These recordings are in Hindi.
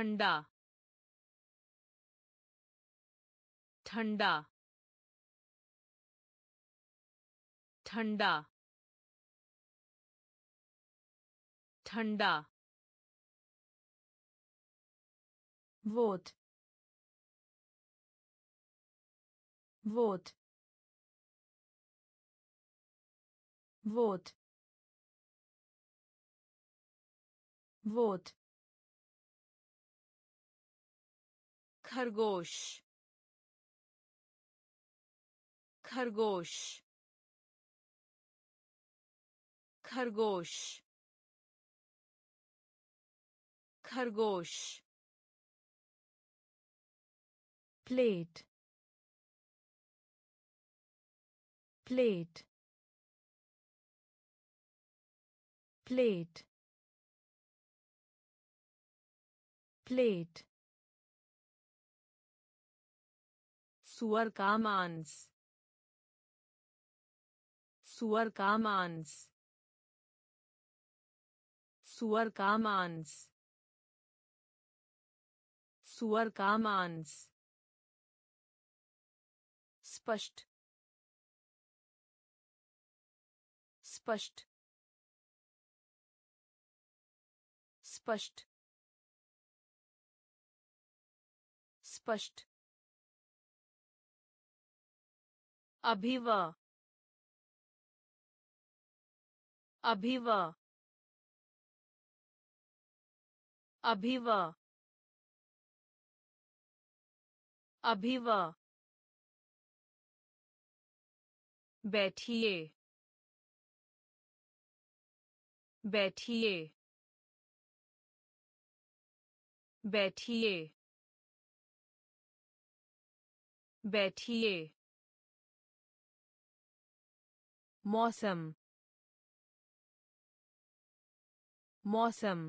ठंडा ठंडा ठंडा ठंडा våt våt våt våt खरगोश खरगोश खरगोश खरगोश plate plate plate plate सुअर का मांस। सुअर का मांस। सुअर का मांस। सुअर का मांस। स्पष्ट। स्पष्ट। स्पष्ट। स्पष्ट। अभिव अभिव अभिव अभिव। बैठिए बैठिए बैठिए बैठिए। मौसम मौसम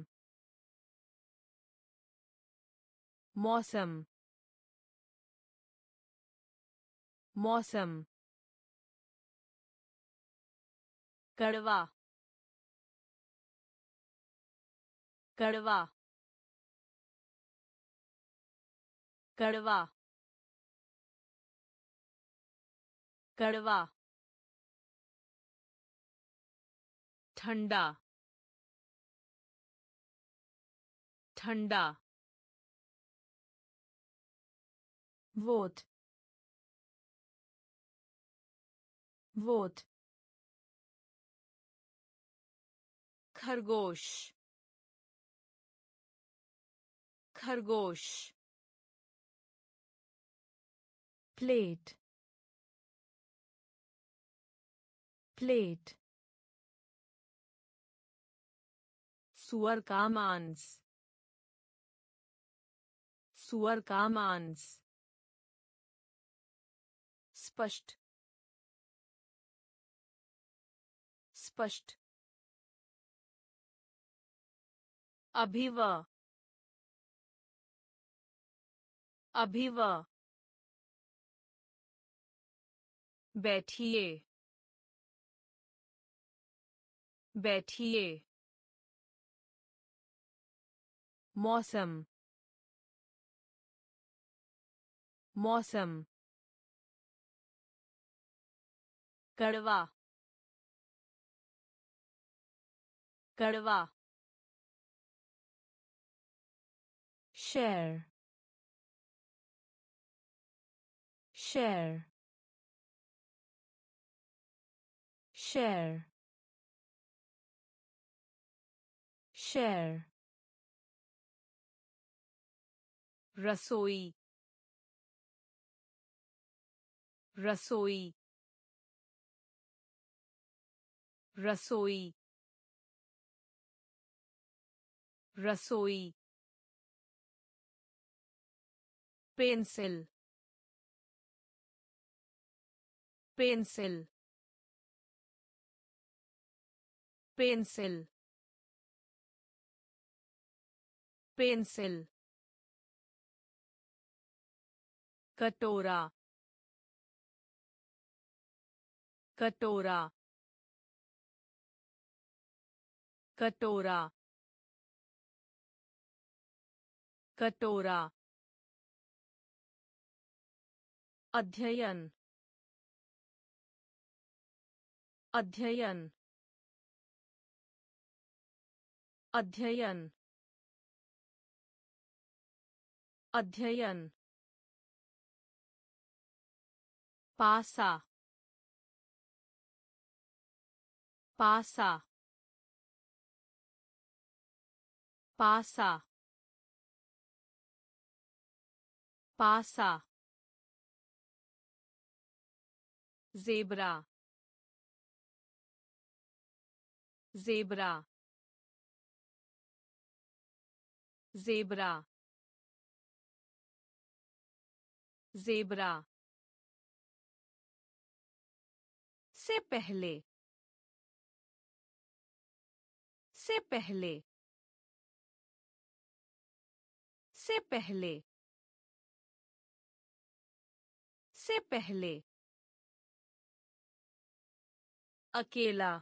मौसम मौसम कड़वा कड़वा कड़वा कड़वा ठंडा ठंडा våt våt खरगोश खरगोश plate plate सुअर का मांस। सुअर का मांस। स्पष्ट। स्पष्ट। अभिव। अभिव। बैठिए। बैठिए। मौसम मौसम कड़वा कड़वा share share share share रसोई रसोई रसोई रसोई पेंसिल पेंसिल पेंसिल पेंसिल कटोरा कटोरा कटोरा कटोरा। अध्ययन अध्ययन। अध्ययन अध्ययन। पासा पासा पासा पासा जेबरा जेबरा जेबरा जेबरा से पहले। से पहले। से पहले। से पहले। अकेला।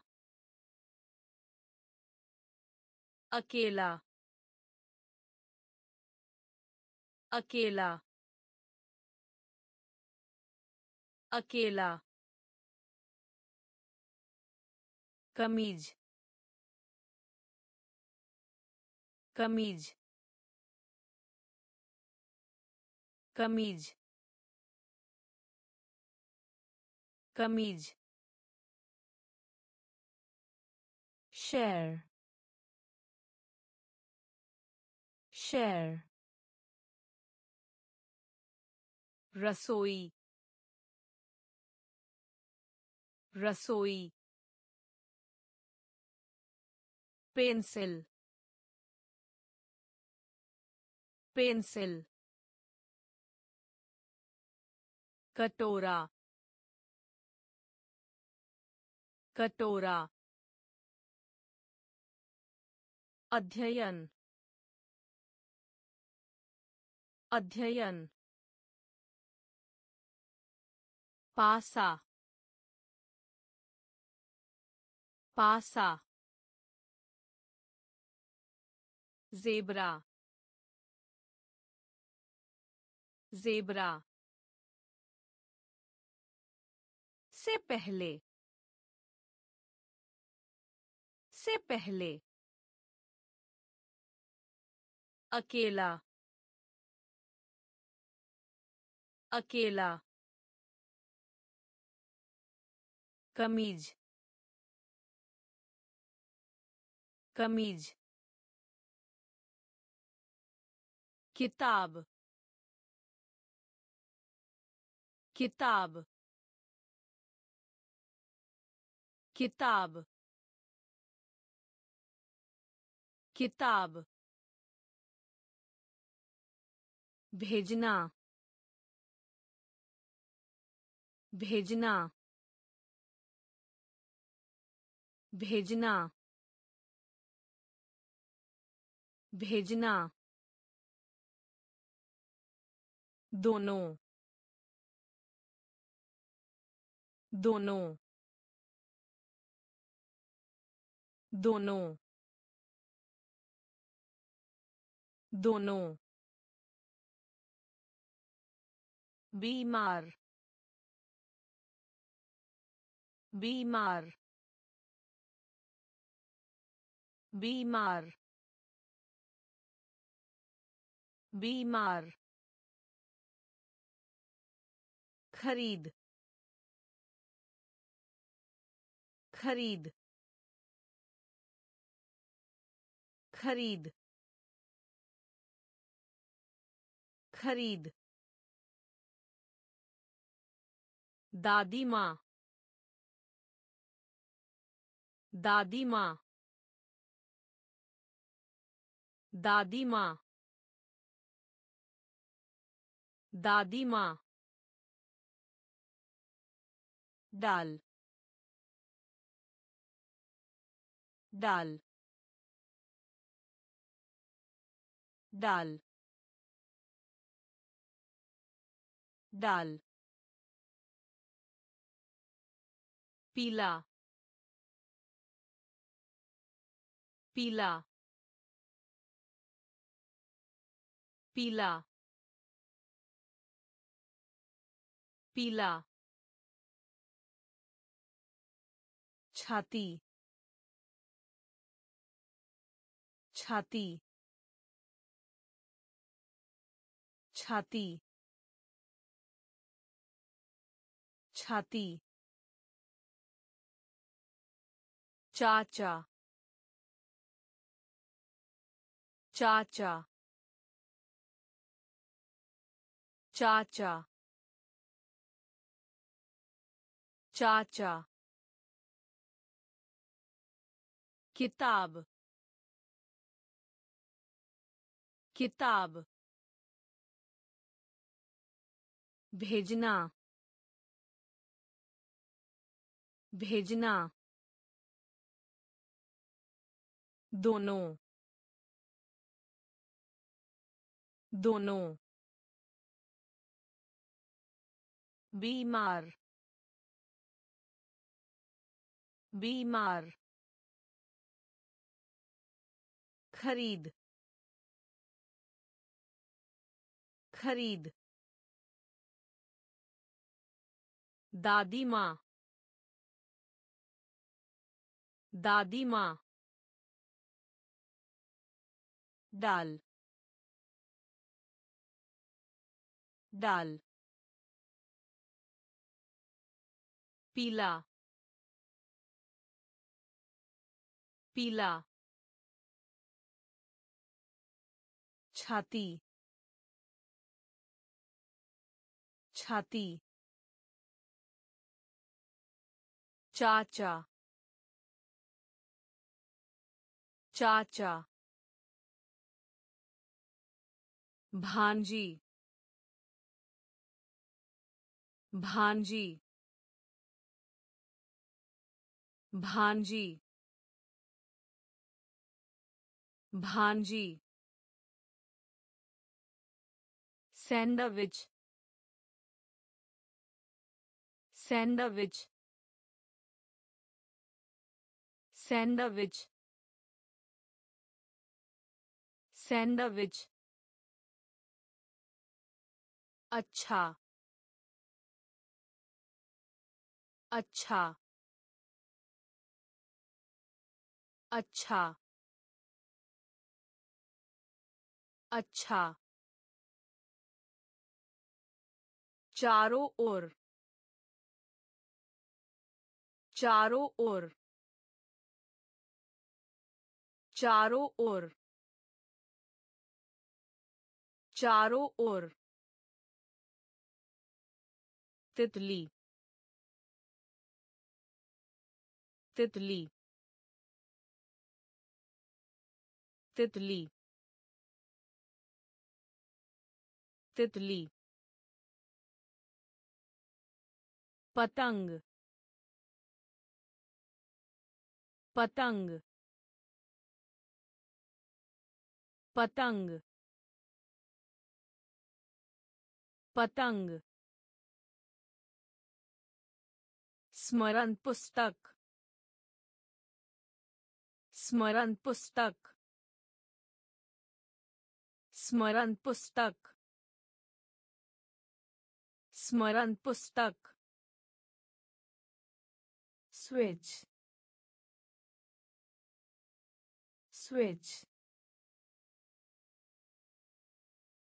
अकेला। अकेला। अकेला। कमीज कमीज कमीज कमीज share share रसोई रसोई पेंसिल पेंसिल कटोरा कटोरा अध्ययन अध्ययन पासा पासा जेबरा जेबरा से पहले। से पहले। अकेला। अकेला। कमीज। कमीज। किताब किताब किताब किताब भेजना भेजना भेजना भेजना दोनों। दोनों। दोनों। दोनों। बीमार। बीमार। बीमार। बीमार। खरीद खरीद खरीद खरीद। दादी माँ दादी माँ दादी माँ दादी माँ। डाल डाल डाल डाल पीला पीला पीला पीला छाती। छाती। छाती। छाती। चाचा। चाचा। चाचा। चाचा। किताब किताब भेजना भेजना दोनों दोनों बीमार बीमार खरीद खरीद दादी माँ दादी माँ डाल डाल पीला पीला छाती। छाती। चाचा। चाचा। भांजी। भांजी। भांजी। भांजी। सैंडविच सैंडविच सैंडविच सैंडविच अच्छा अच्छा अच्छा अच्छा चारों ओर। चारों ओर। चारों ओर। चारों ओर। तितली। तितली। तितली। तितली। पतंग पतंग पतंग पतंग। स्मरण पुस्तक स्मरण पुस्तक स्मरण पुस्तक स्मरण पुस्तक switch switch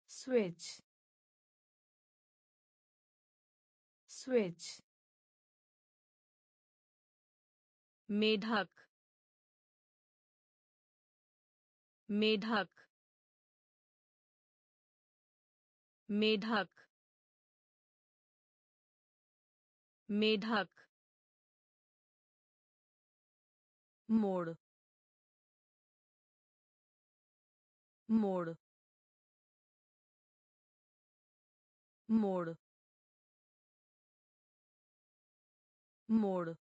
switch switch मेढक मेढक मेढक मेढक मोड़ मोड़ मोड़ मोड़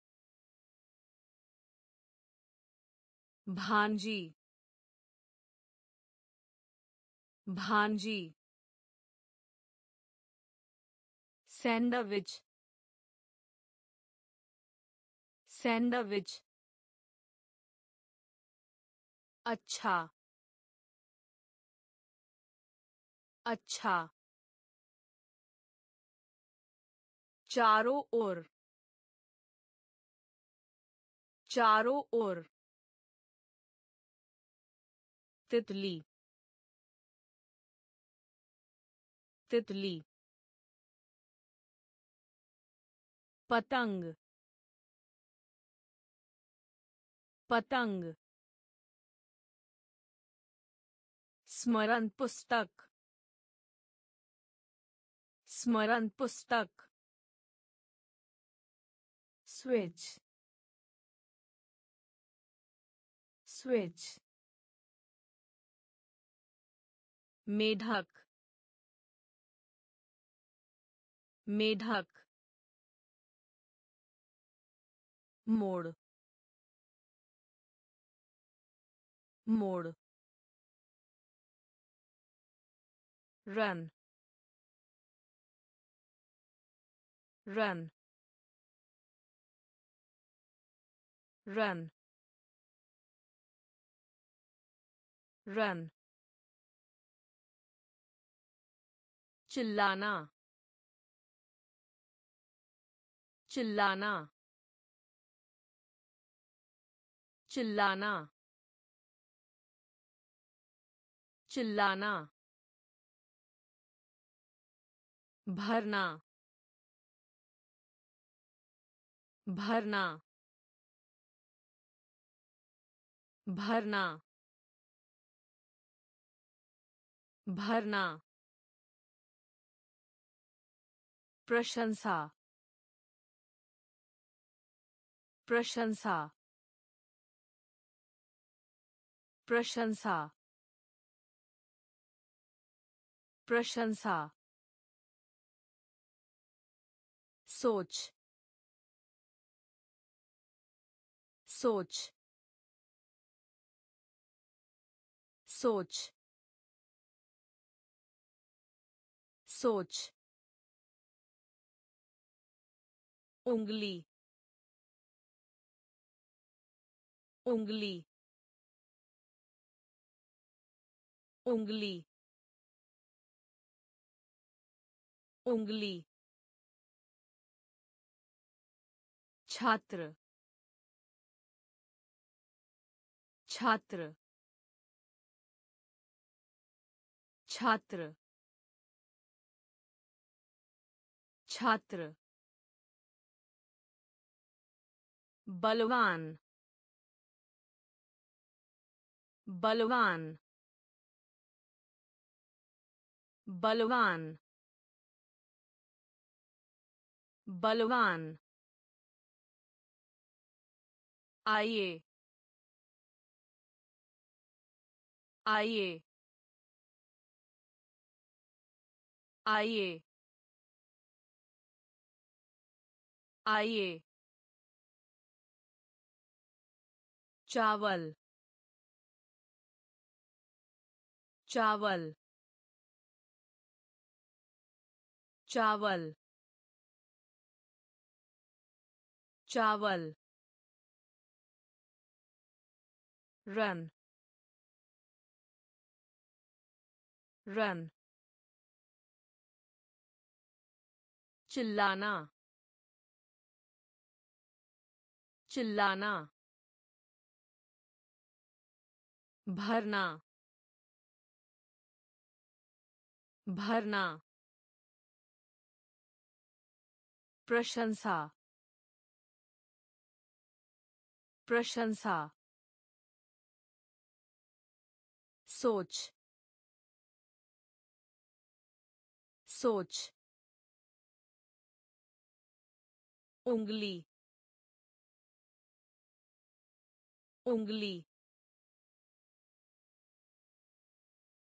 भांजी भांजी सैंडविच सैंडविच अच्छा। अच्छा। चारों ओर। चारों ओर। तितली। तितली। पतंग। पतंग। स्मरण पुस्तक स्मरण पुस्तक switch. Switch. मेढक मेढक मोड़ मोड़ रन रन रन रन चिल्लाना चिल्लाना चिल्लाना चिल्लाना भरना भरना भरना भरना। प्रशंसा प्रशंसा। प्रशंसा प्रशंसा। सोच सोच सोच सोच उंगली उंगली उंगली उंगली छात्र छात्र छात्र छात्र। बलवान बलवान। बलवान बलवान। आइए। आइए। आइए। आइए। चावल। चावल। चावल। चावल। रन रन चिल्लाना चिल्लाना भरना भरना प्रशंसा प्रशंसा सोच सोच उंगली उंगली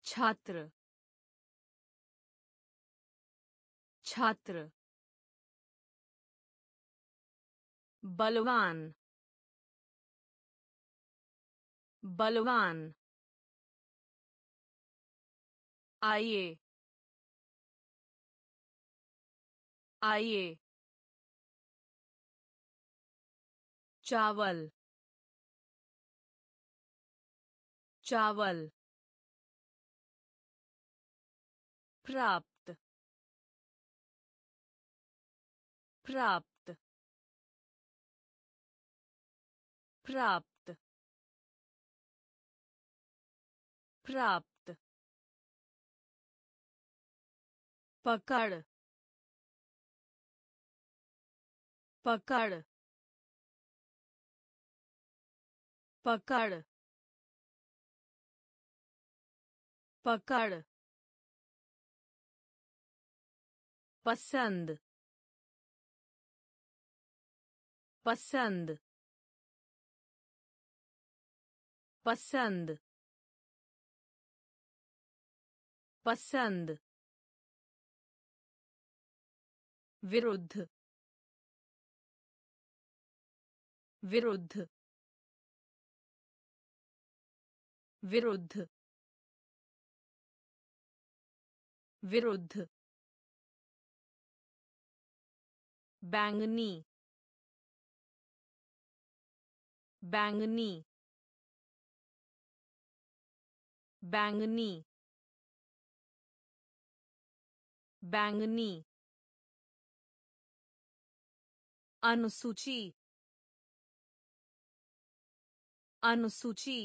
छात्र छात्र बलवान बलवान आइए। आइए। चावल। चावल। प्राप्त। प्राप्त। प्राप्त। प्राप्त। पकड़ पकड़ पकड़ पकड़ पसंद पसंद पसंद पसंद विरुद्ध विरुद्ध विरुद्ध विरुद्ध बैंगनी बैंगनी बैंगनी बैंगनी अनुसूची। अनुसूची।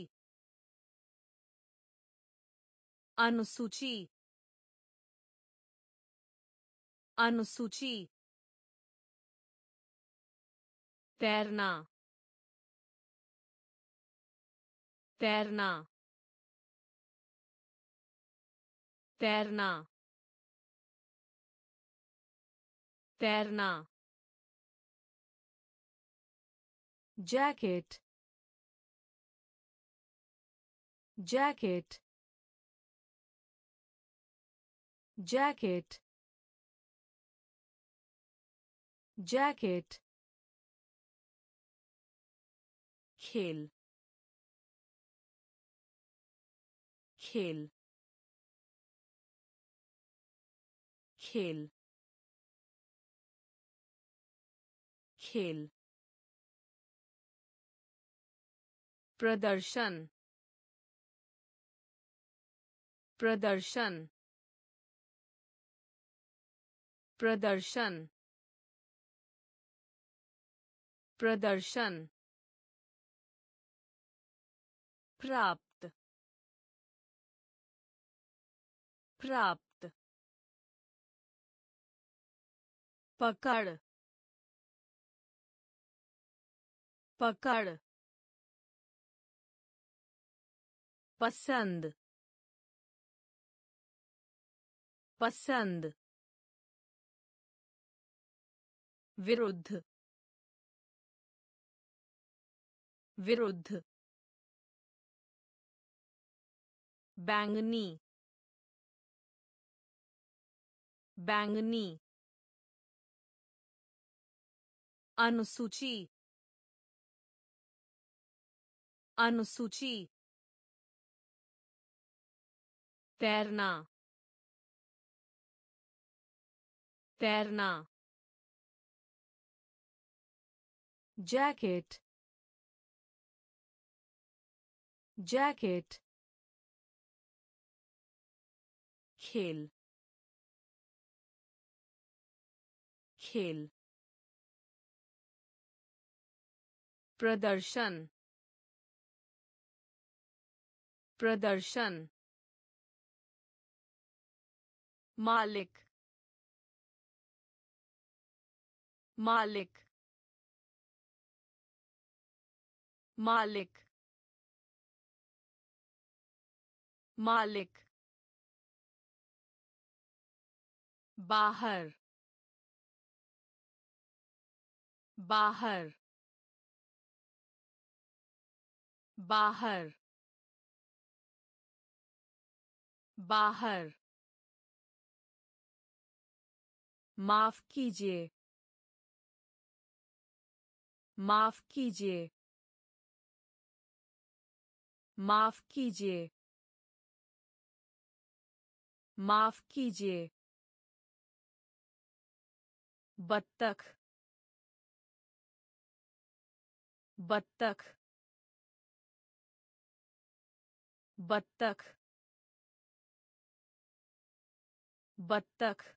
अनुसूची। अनुसूची। तैरना। तैरना। तैरना। तैरना। जैकेट जैकेट जैकेट जैकेट खेल खेल खेल खेल प्रदर्शन। प्रदर्शन। प्रदर्शन। प्रदर्शन। प्राप्त। प्राप्त। पकड़। पकड़। पसंद पसंद विरुद्ध विरुद्ध बैंगनी बैंगनी अनुसूची अनुसूची तैरना। तैरना। जैकेट। जैकेट। खेल। खेल। प्रदर्शन। प्रदर्शन। मालिक मालिक मालिक मालिक बाहर बाहर बाहर बाहर माफ़ कीजिए। माफ़ कीजिए। माफ़ कीजिए। माफ़ कीजिए। बत्तख। बत्तख। बत्तख। बत्तख।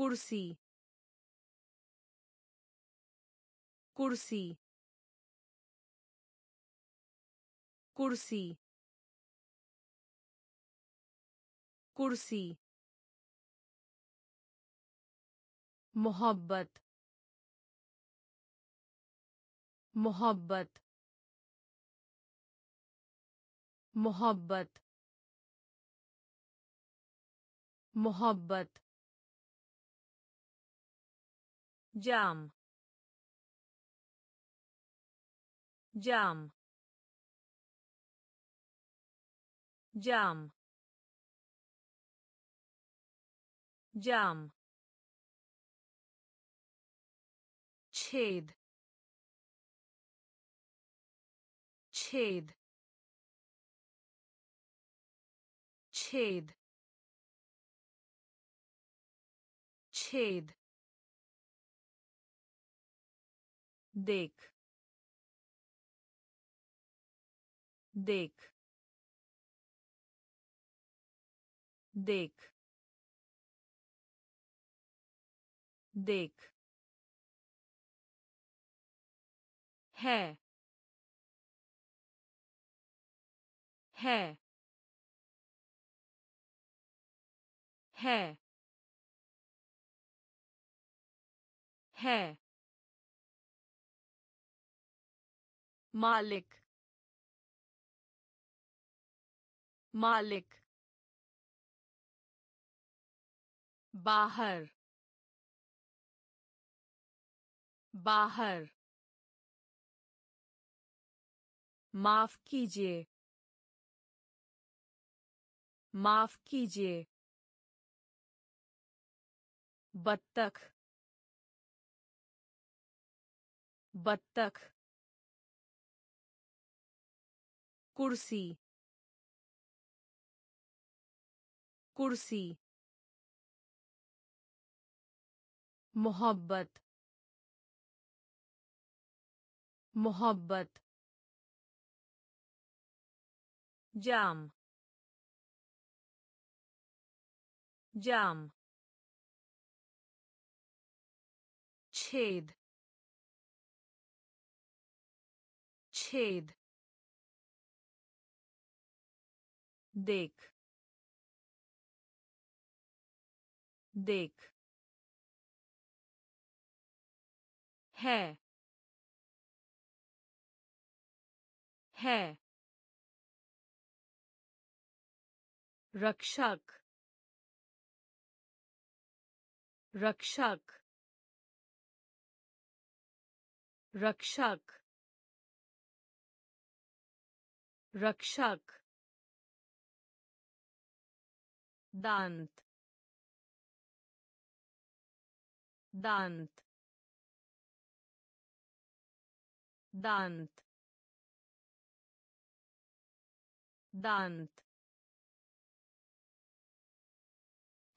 कुर्सी। कुर्सी। कुर्सी। कुर्सी। मोहब्बत। मोहब्बत। मोहब्बत। मोहब्बत। जाम जाम जाम जाम छेद छेद छेद छेद देख देख देख देख। है है है है। मालिक मालिक बाहर बाहर माफ़ कीजिए माफ़ कीजिए बत्तख बत्तख कुर्सी। कुर्सी। मोहब्बत। मोहब्बत। जाम। जाम। छेद। छेद। देख देख है है रक्षक रक्षक रक्षक रक्षक दांत दांत दांत दांत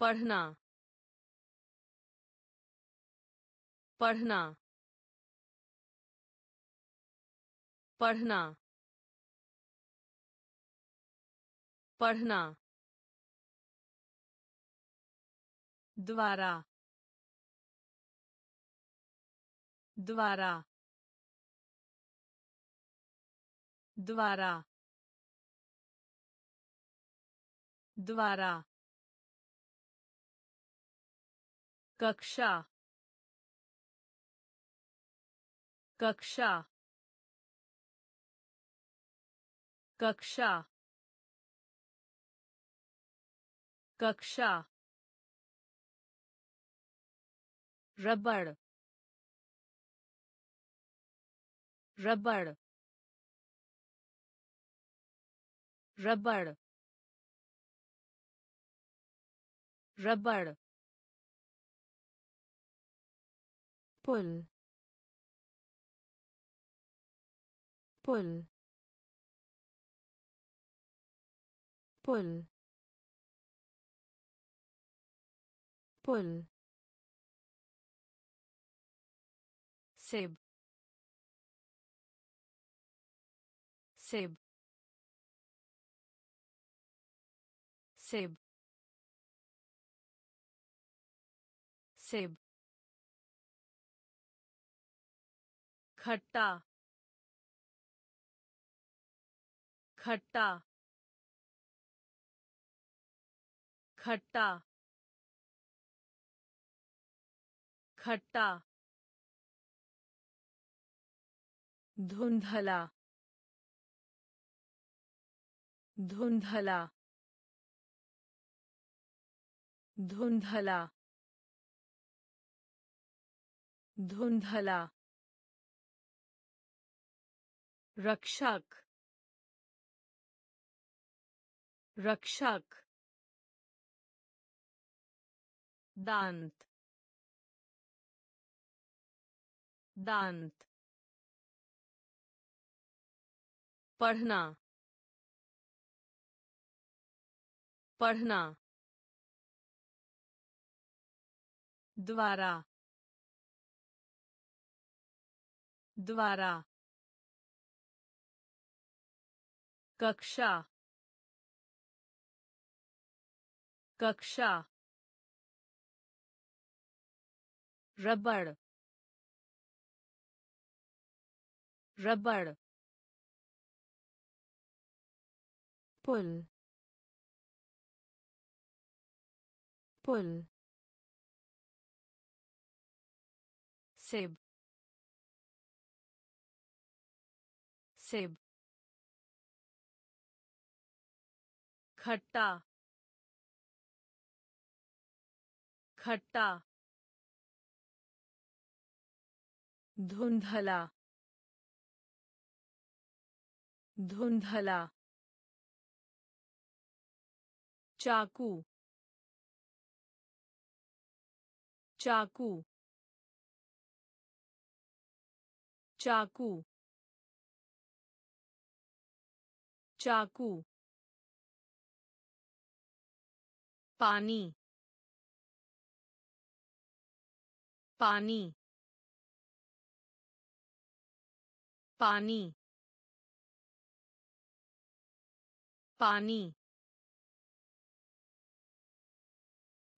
पढ़ना पढ़ना पढ़ना पढ़ना द्वारा द्वारा द्वारा द्वारा कक्षा कक्षा कक्षा कक्षा रबड़ रबड़ रबड़ रबड़। पुल पुल पुल। पुल। सेब। सेब। सेब। सेब। खट्टा। खट्टा। खट्टा। खट्टा। धुंधला धुंधला धुंधला धुंधला। रक्षक रक्षक। दांत दांत। पढ़ना। पढ़ना। द्वारा। द्वारा। कक्षा। कक्षा। रबड़। रबड़। पुल पुल सेब सेब खट्टा खट्टा धुंधला धुंधला चाकू चाकू चाकू चाकू पानी पानी पानी पानी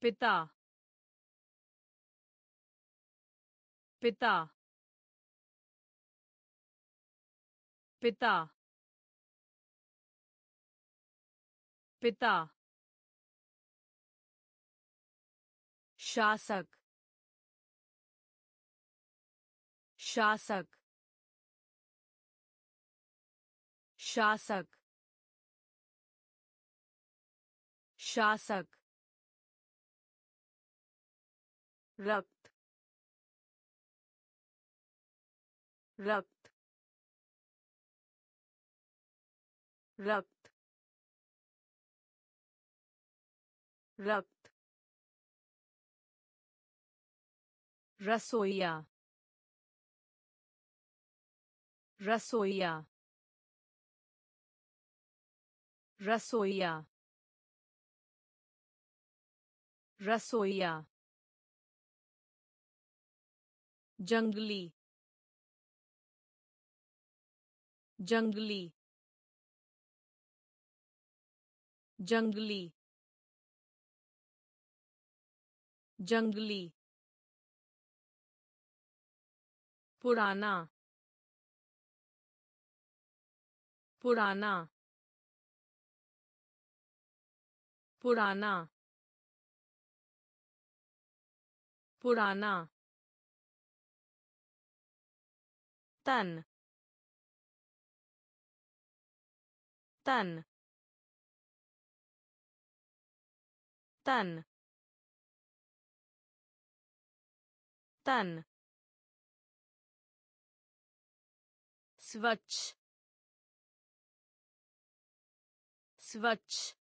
पिता। पिता। पिता। पिता। शासक। शासक। शासक। शासक। रक्त रक्त रक्त रक्त रसोईया रसोईया रसोईया रसोईया जंगली जंगली जंगली जंगली। पुराना पुराना। पुराना पुराना। तन तन तन तन। स्वच्छ स्वच्छ।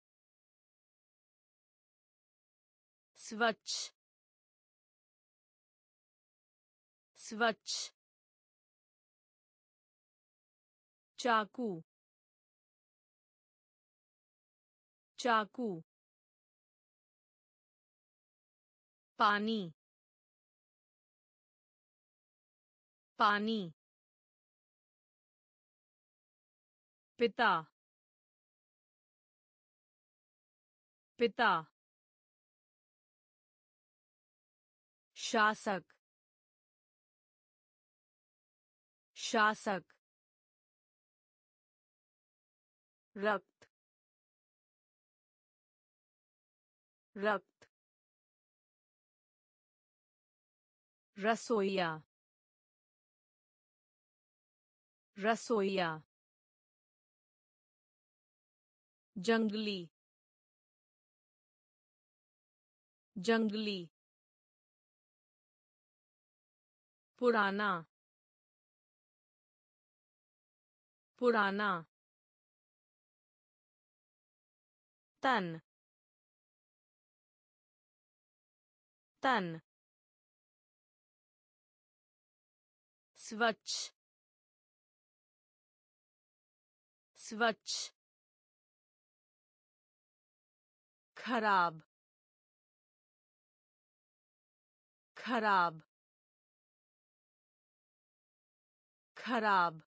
स्वच्छ स्वच्छ। चाकू चाकू पानी पानी पिता पिता शासक शासक रक्त रक्त रसोईया रसोईया जंगली जंगली पुराना पुराना तन तन स्वच्छ स्वच्छ खराब खराब खराब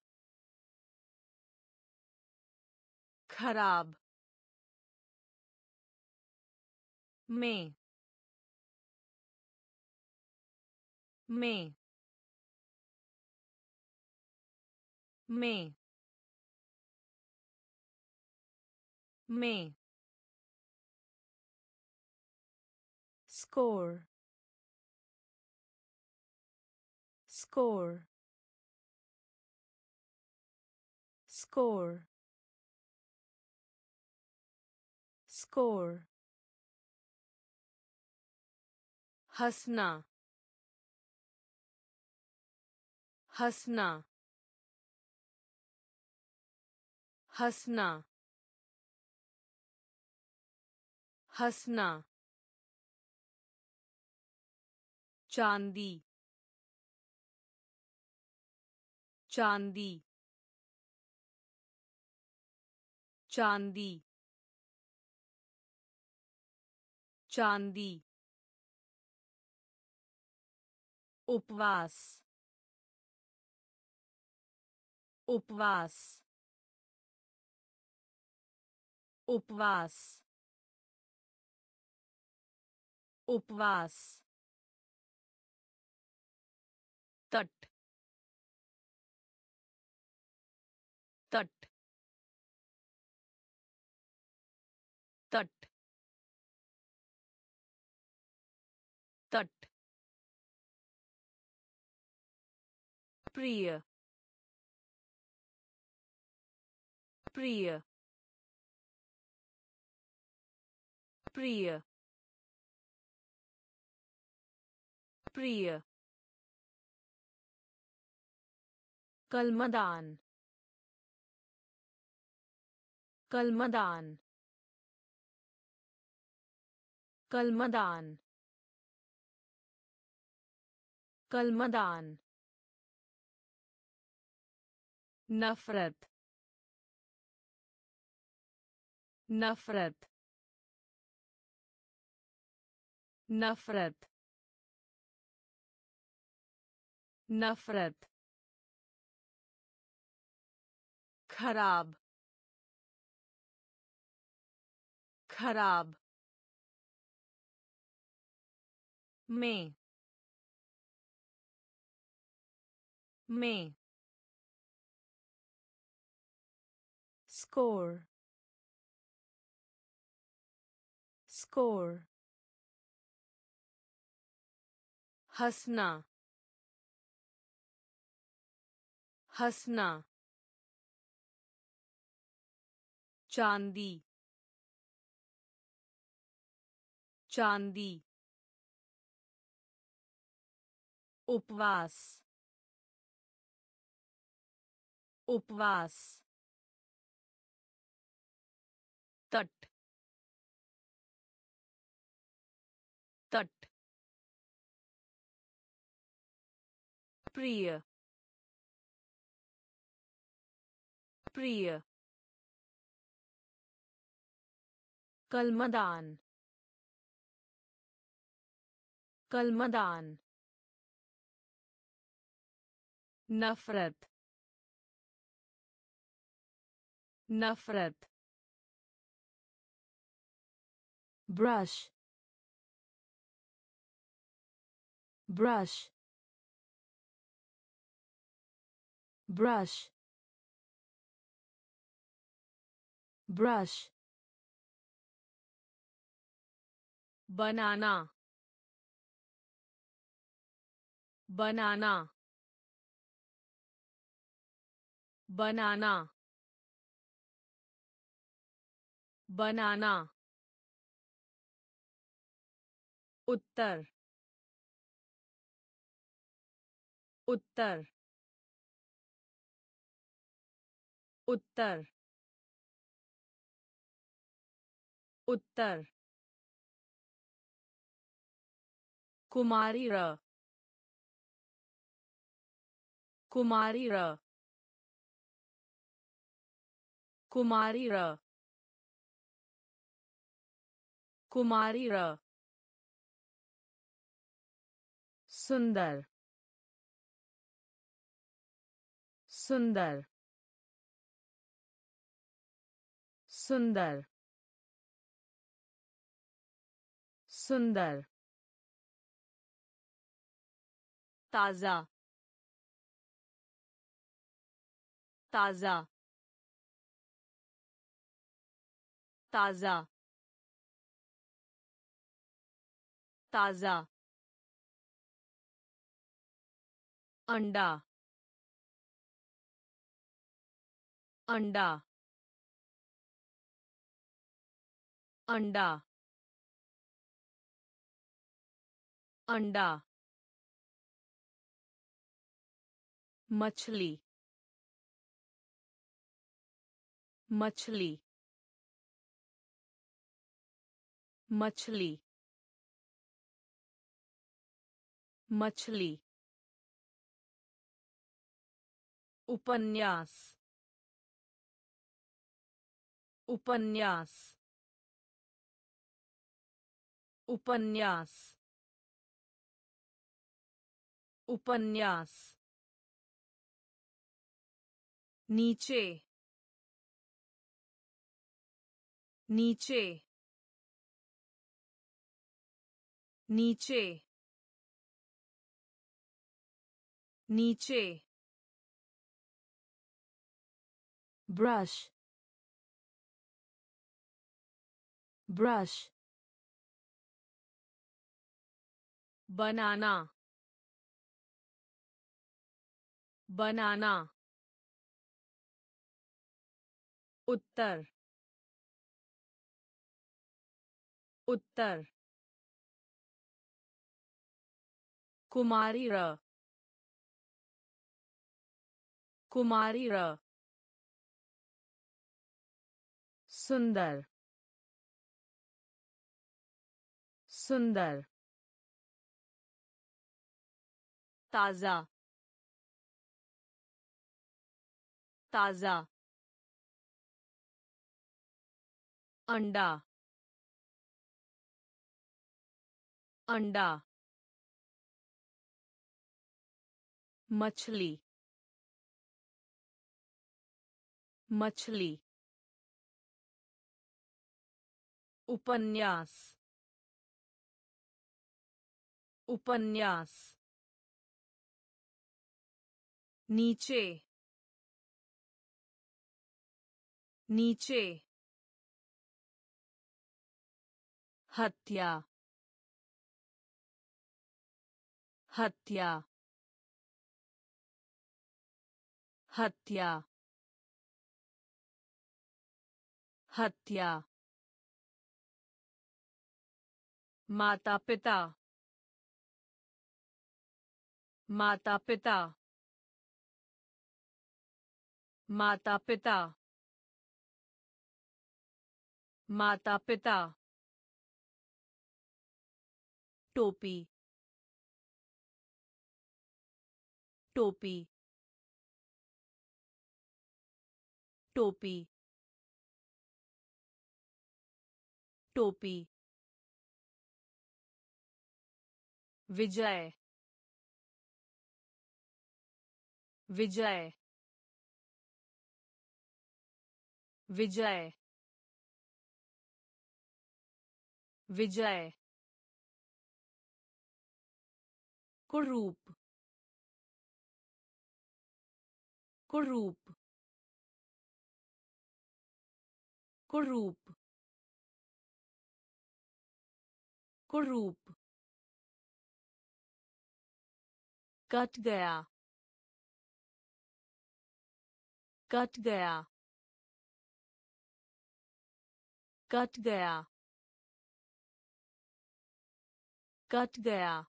खराब me. Me. Me. Me. Score. Score. Score. Score. हंसना। हंसना। हंसना। हंसना। चांदी। चांदी। चांदी। चांदी। उपवास उपवास उपवास उपवास प्रिय। प्रिय। प्रिय। प्रिय। कलमदान। कलमदान। कलमदान। कलमदान। नफरत नफरत नफरत नफरत खराब खराब में में score. Score. हंसना हंसना चांदी चांदी उपवास उपवास प्रिय। प्रिय। कलमदान। कलमदान। नफरत। नफरत। brush brush brush brush banana banana banana banana उत्तर उत्तर उत्तर। उत्तर। कुमारी र। कुमारी र। कुमारी र। कुमारी र। सुंदर। सुंदर। सुंदर सुंदर ताज़ा ताज़ा ताज़ा ताज़ा अंडा अंडा अंडा अंडा मछली मछली मछली मछली उपन्यास उपन्यास। उपन्यास। उपन्यास। नीचे। नीचे। नीचे। नीचे। brush brush banana banana उत्तर उत्तर कुमारी र कुमारी र सुंदर सुंदर ताज़ा। ताज़ा। अंडा। अंडा। मछली। मछली। उपन्यास। उपन्यास। नीचे नीचे हत्या हत्या हत्या हत्या माता पिता माता पिता माता पिता माता पिता टोपी। टोपी। टोपी। टोपी। विजय। विजय। विजय विजय कुरूप कुरूप कुरूप कुरूप। कट गया कट गया। कट गया। कट गया।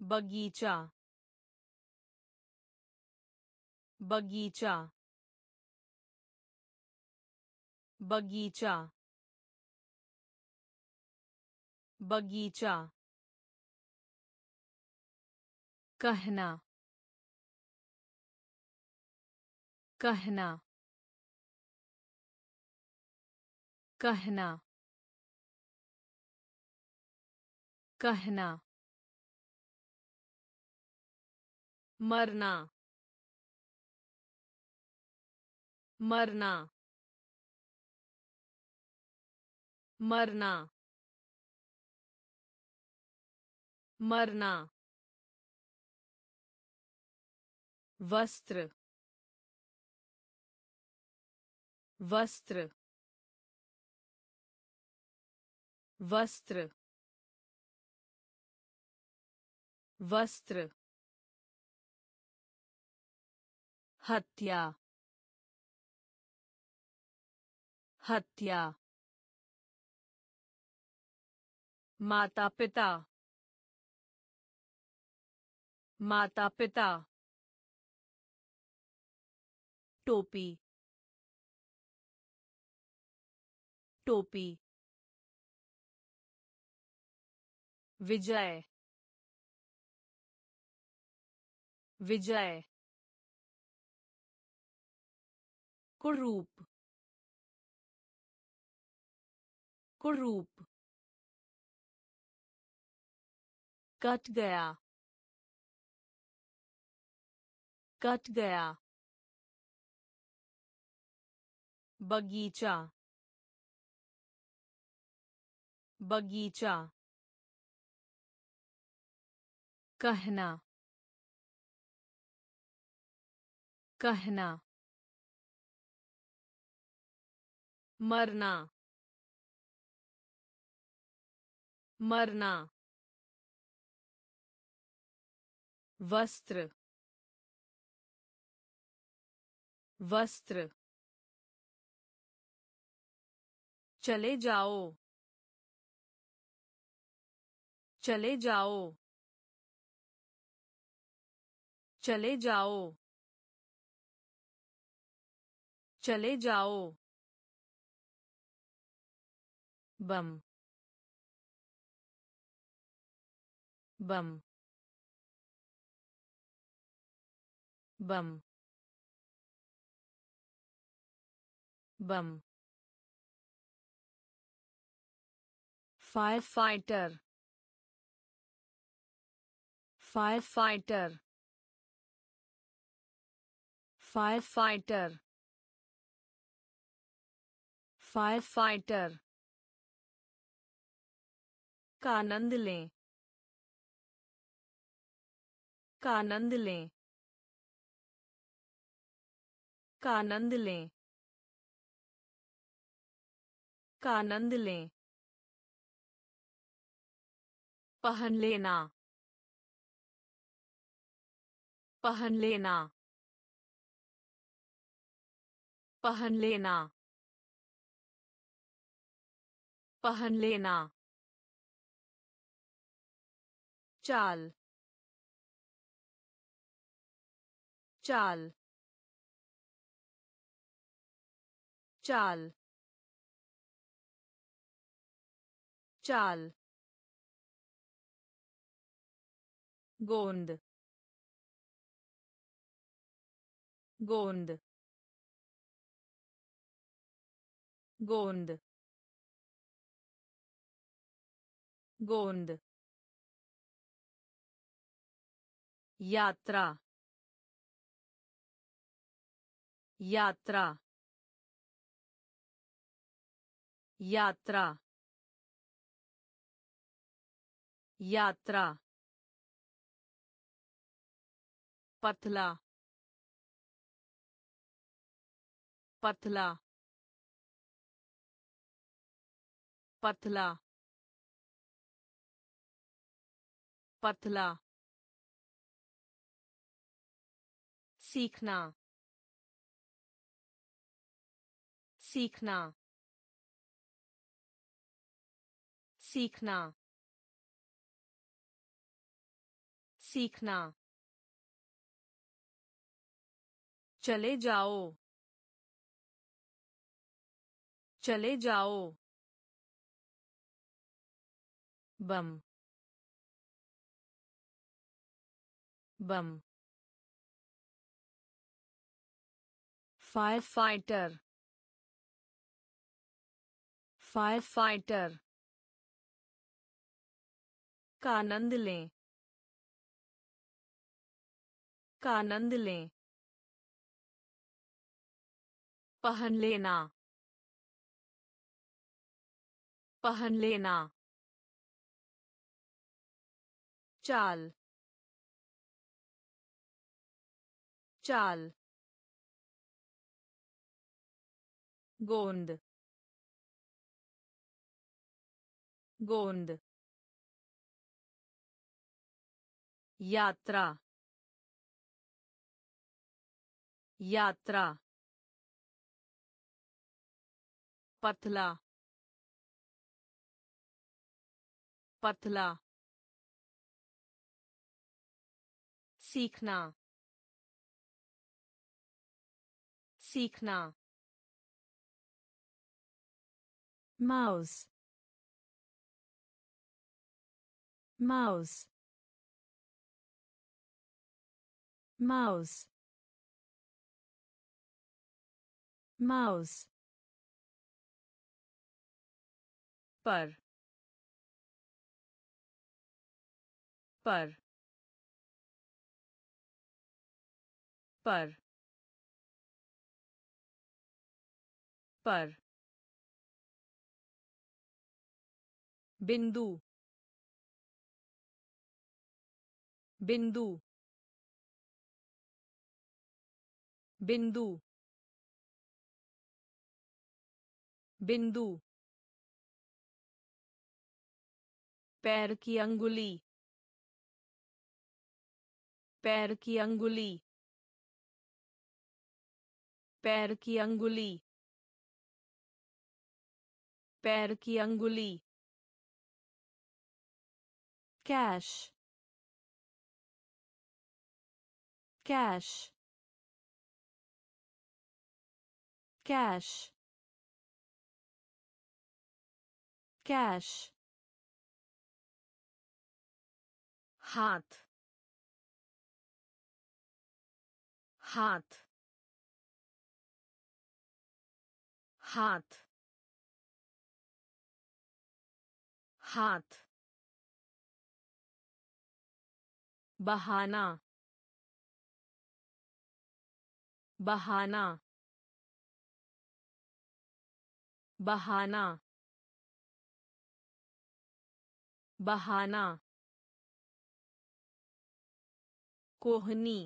बगीचा। बगीचा। बगीचा। बगीचा। कहना। कहना। कहना। कहना। मरना। मरना। मरना। मरना। वस्त्र। वस्त्र। वस्त्र वस्त्र हत्या हत्या माता पिता माता पिता टोपी टोपी विजय विजय कुरूप कुरूप कट गया कट गया बगीचा बगीचा कहना। कहना। मरना। मरना। वस्त्र। वस्त्र। चले जाओ। चले जाओ। चले जाओ। चले जाओ। बम। बम। बम। बम। Firefighter. Firefighter. Firefighter. Firefighter. का आनंद लें। का आनंद लें। का आनंद लें। का आनंद लें। पहन लेना। पहन लेना। पहन लेना। पहन लेना। चाल। चाल। चाल। चाल। गोंद। गोंद। गोंद गोंद यात्रा यात्रा यात्रा यात्रा पतला पतला पतला पतला सीखना सीखना सीखना सीखना। चले जाओ चले जाओ। बम बम फायर फाइटर फायर फाइटर का आनंद लें का आनंद लें पहन लेना पहन लेना चाल चाल गोंद गोंद यात्रा यात्रा पतला पतला सीखना। सीखना। माउस माउस माउस माउस पर। पर। पर पर बिंदु बिंदु बिंदु बिंदु पैर की अंगुली पैर की अंगुली पैर की अंगुली। पैर की अंगुली। कैश। कैश। cash cash हाथ। हाथ। हाथ। हाथ। बहाना। बहाना। बहाना। बहाना। कोहनी।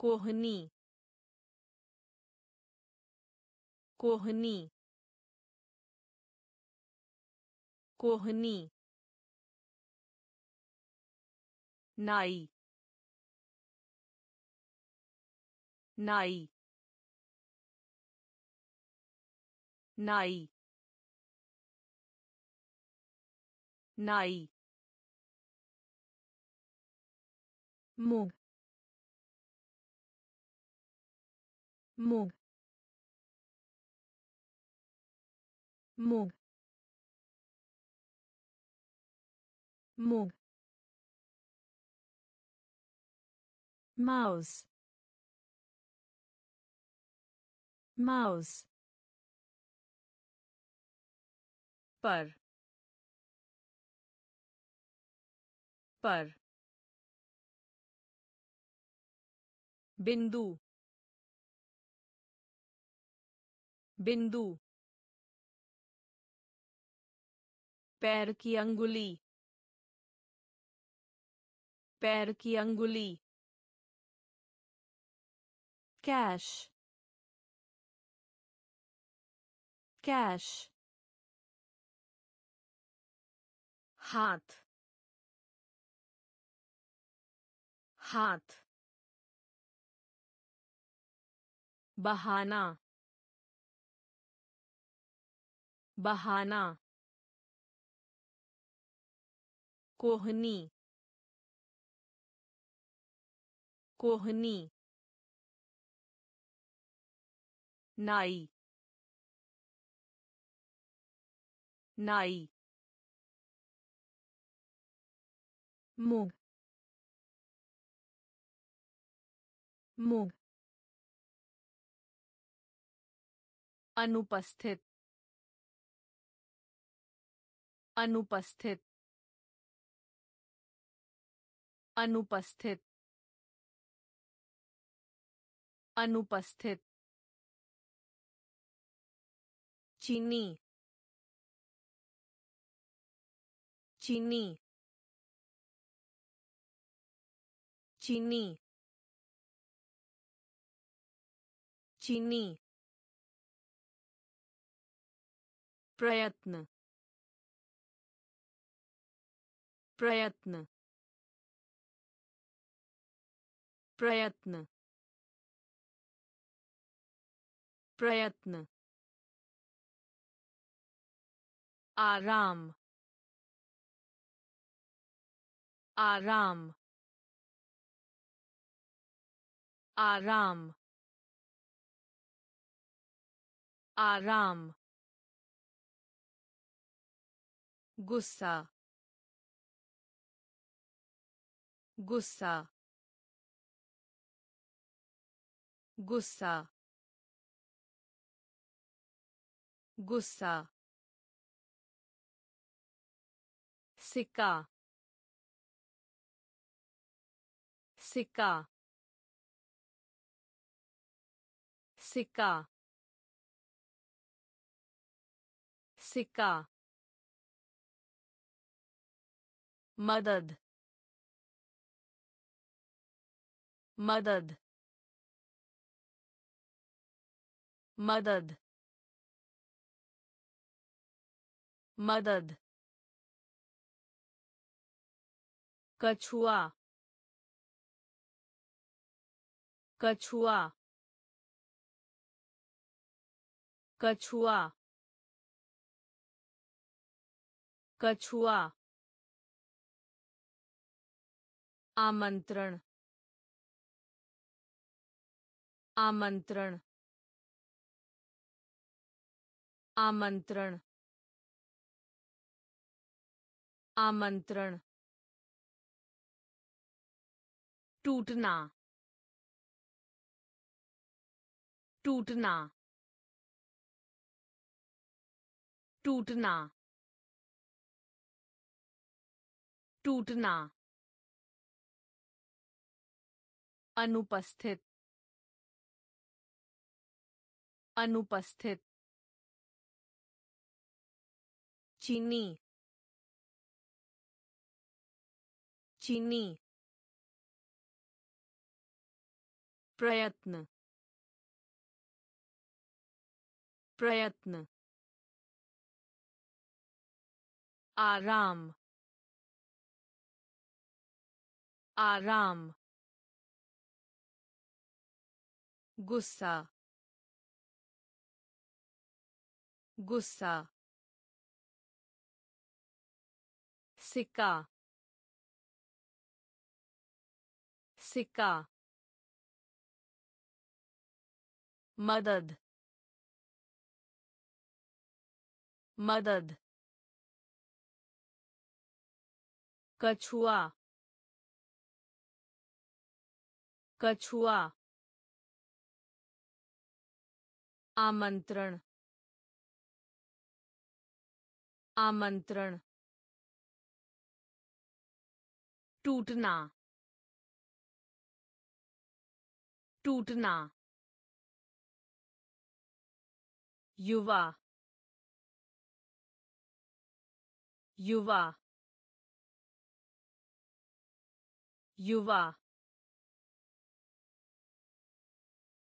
कोहनी। कोहनी। कोहनी। नाई। नाई। नाई। नाई। मूंग मूंग मूंग मूंग mouse. Mouse. पर पर बिंदु बिंदु पैर की अंगुली। पैर की अंगुली। कैश। कैश। हाथ। हाथ। बहाना। बहाना। कोहनी। कोहनी। नाई। नाई। मूंग। मूंग। अनुपस्थित। अनुपस्थित। अनुपस्थित। अनुपस्थित। चीनी। चीनी। चीनी। चीनी। प्रयत्न। प्रयत्न। प्रयत्न प्रयत्न आराम आराम आराम आराम गुस्सा गुस्सा गुस्सा गुस्सा सिक्का सिक्का सिक्का सिक्का मदद मदद मदद मदद कछुआ कछुआ कछुआ कछुआ आमंत्रण आमंत्रण आमंत्रण। आमंत्रण। टूटना। टूटना। टूटना। टूटना। अनुपस्थित। अनुपस्थित। चीनी। चीनी। प्रयत्न। प्रयत्न। आराम। आराम। गुस्सा। गुस्सा। सिक्का सिक्का मदद मदद कछुआ कछुआ आमंत्रण आमंत्रण टूटना टूटना युवा युवा युवा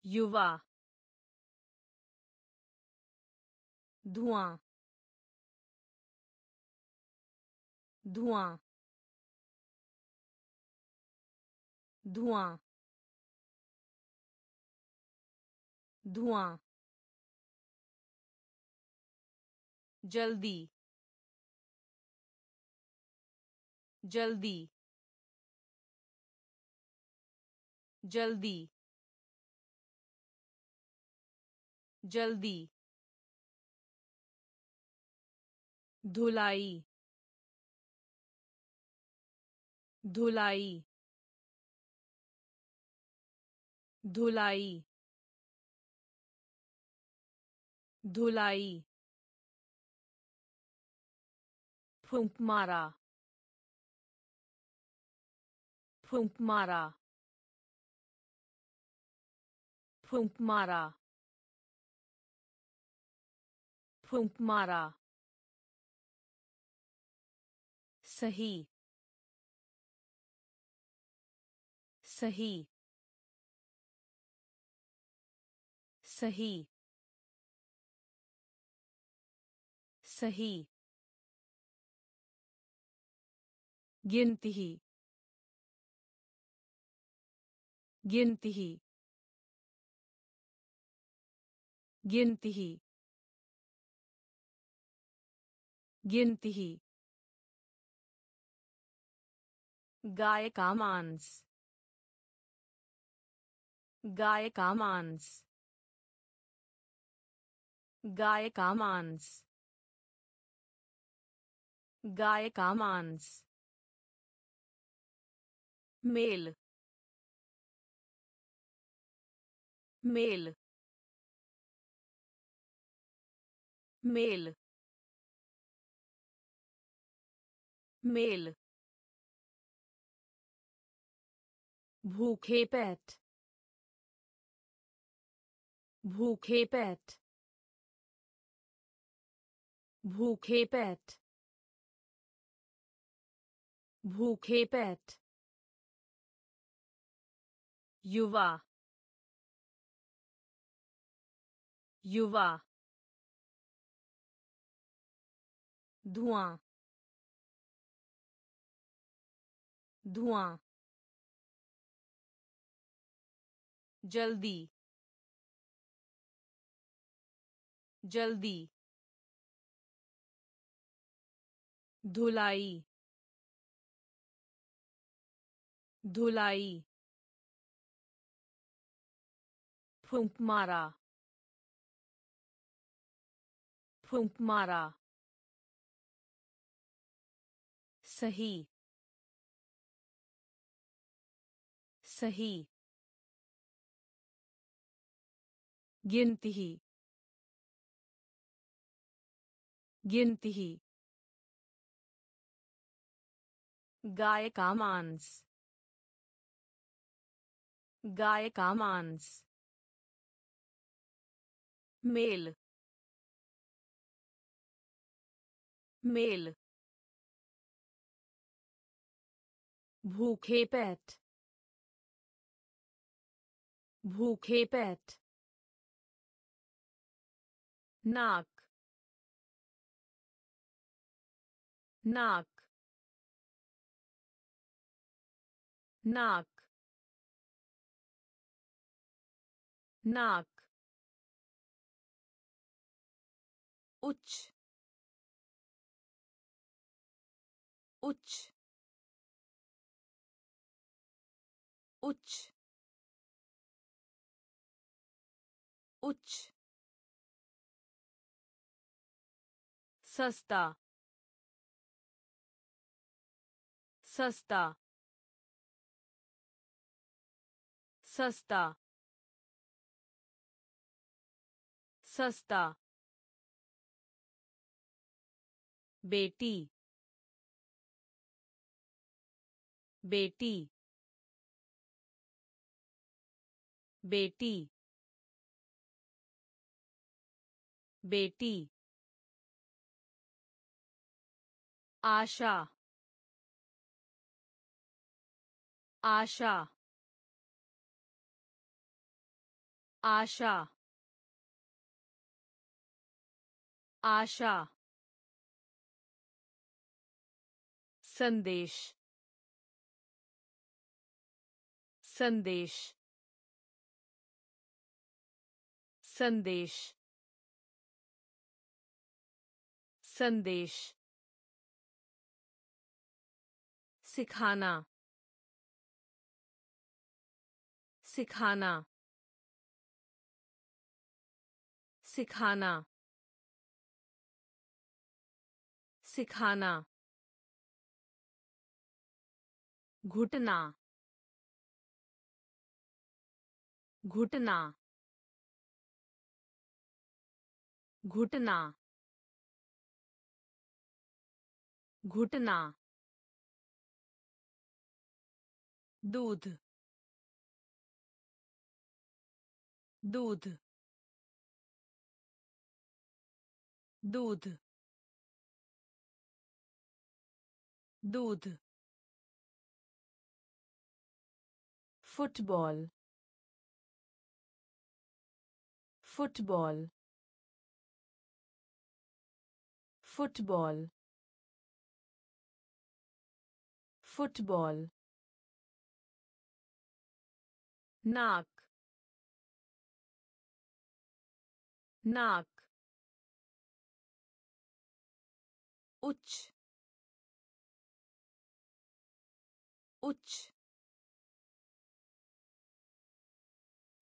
युवा धुआँ धुआँ धुआँ धुआँ जल्दी जल्दी जल्दी जल्दी धुलाई धुलाई धुलाई धुलाई फूंक मारा फूंक मारा फूंक मारा फूंक मारा सही सही सही। सही। गिनती ही। गिनती ही। गिनती ही। गिनती ही। गाय का मांस। गाय का मांस। गाय का मांस गाय का मांस मेल मेल मेल मेल भूखे पेट भूखे पेट भूखे पेट। भूखे पेट। युवा। युवा। धुआँ। धुआँ। जल्दी। जल्दी। धुलाई धुलाई फूंक मारा फूंक मारा सही सही गिनती ही गिनती ही गाय का मांस गाय का मांस मेल मेल भूखे पेट भूखे पेट नाक नाक नाक नाक उच्च उच्च उच्च उच्च सस्ता सस्ता सस्ता सस्ता बेटी बेटी बेटी बेटी आशा आशा आशा आशा संदेश संदेश संदेश संदेश सिखाना सिखाना सिखाना। सिखाना। घुटना। घुटना। घुटना। घुटना। दूध। दूध। दूध दूध फुटबॉल फुटबॉल फुटबॉल फुटबॉल नाक नाक उच्च। उच्च।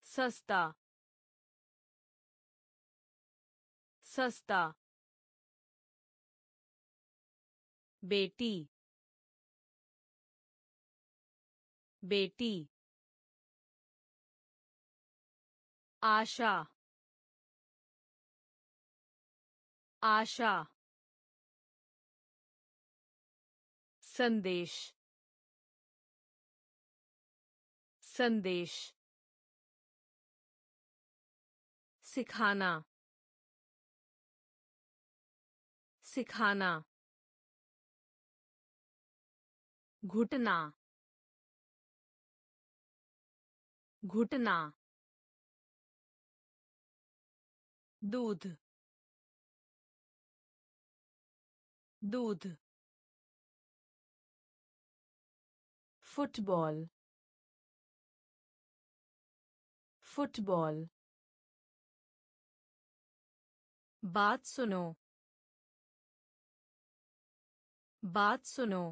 सस्ता। सस्ता। बेटी। बेटी। आशा। आशा। संदेश संदेश सिखाना सिखाना घुटना घुटना दूध दूध फुटबॉल फुटबॉल बात सुनो। बात सुनो।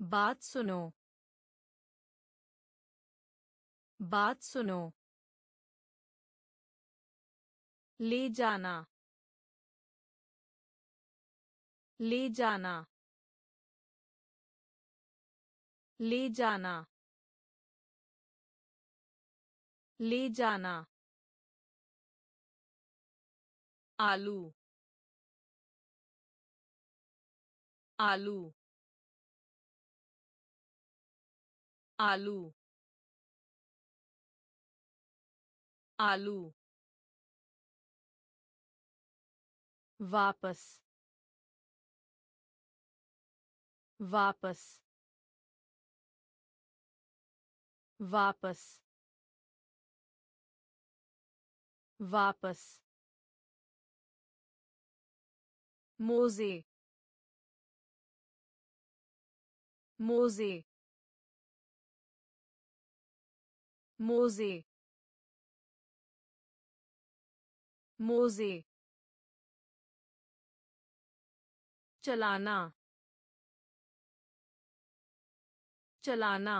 बात सुनो। बात सुनो। ले जाना। ले जाना। ले जाना। ले जाना। आलू। आलू। आलू। आलू। वापस। वापस। वापस वापस मोजे मोजे मोजे मोजे चलाना चलाना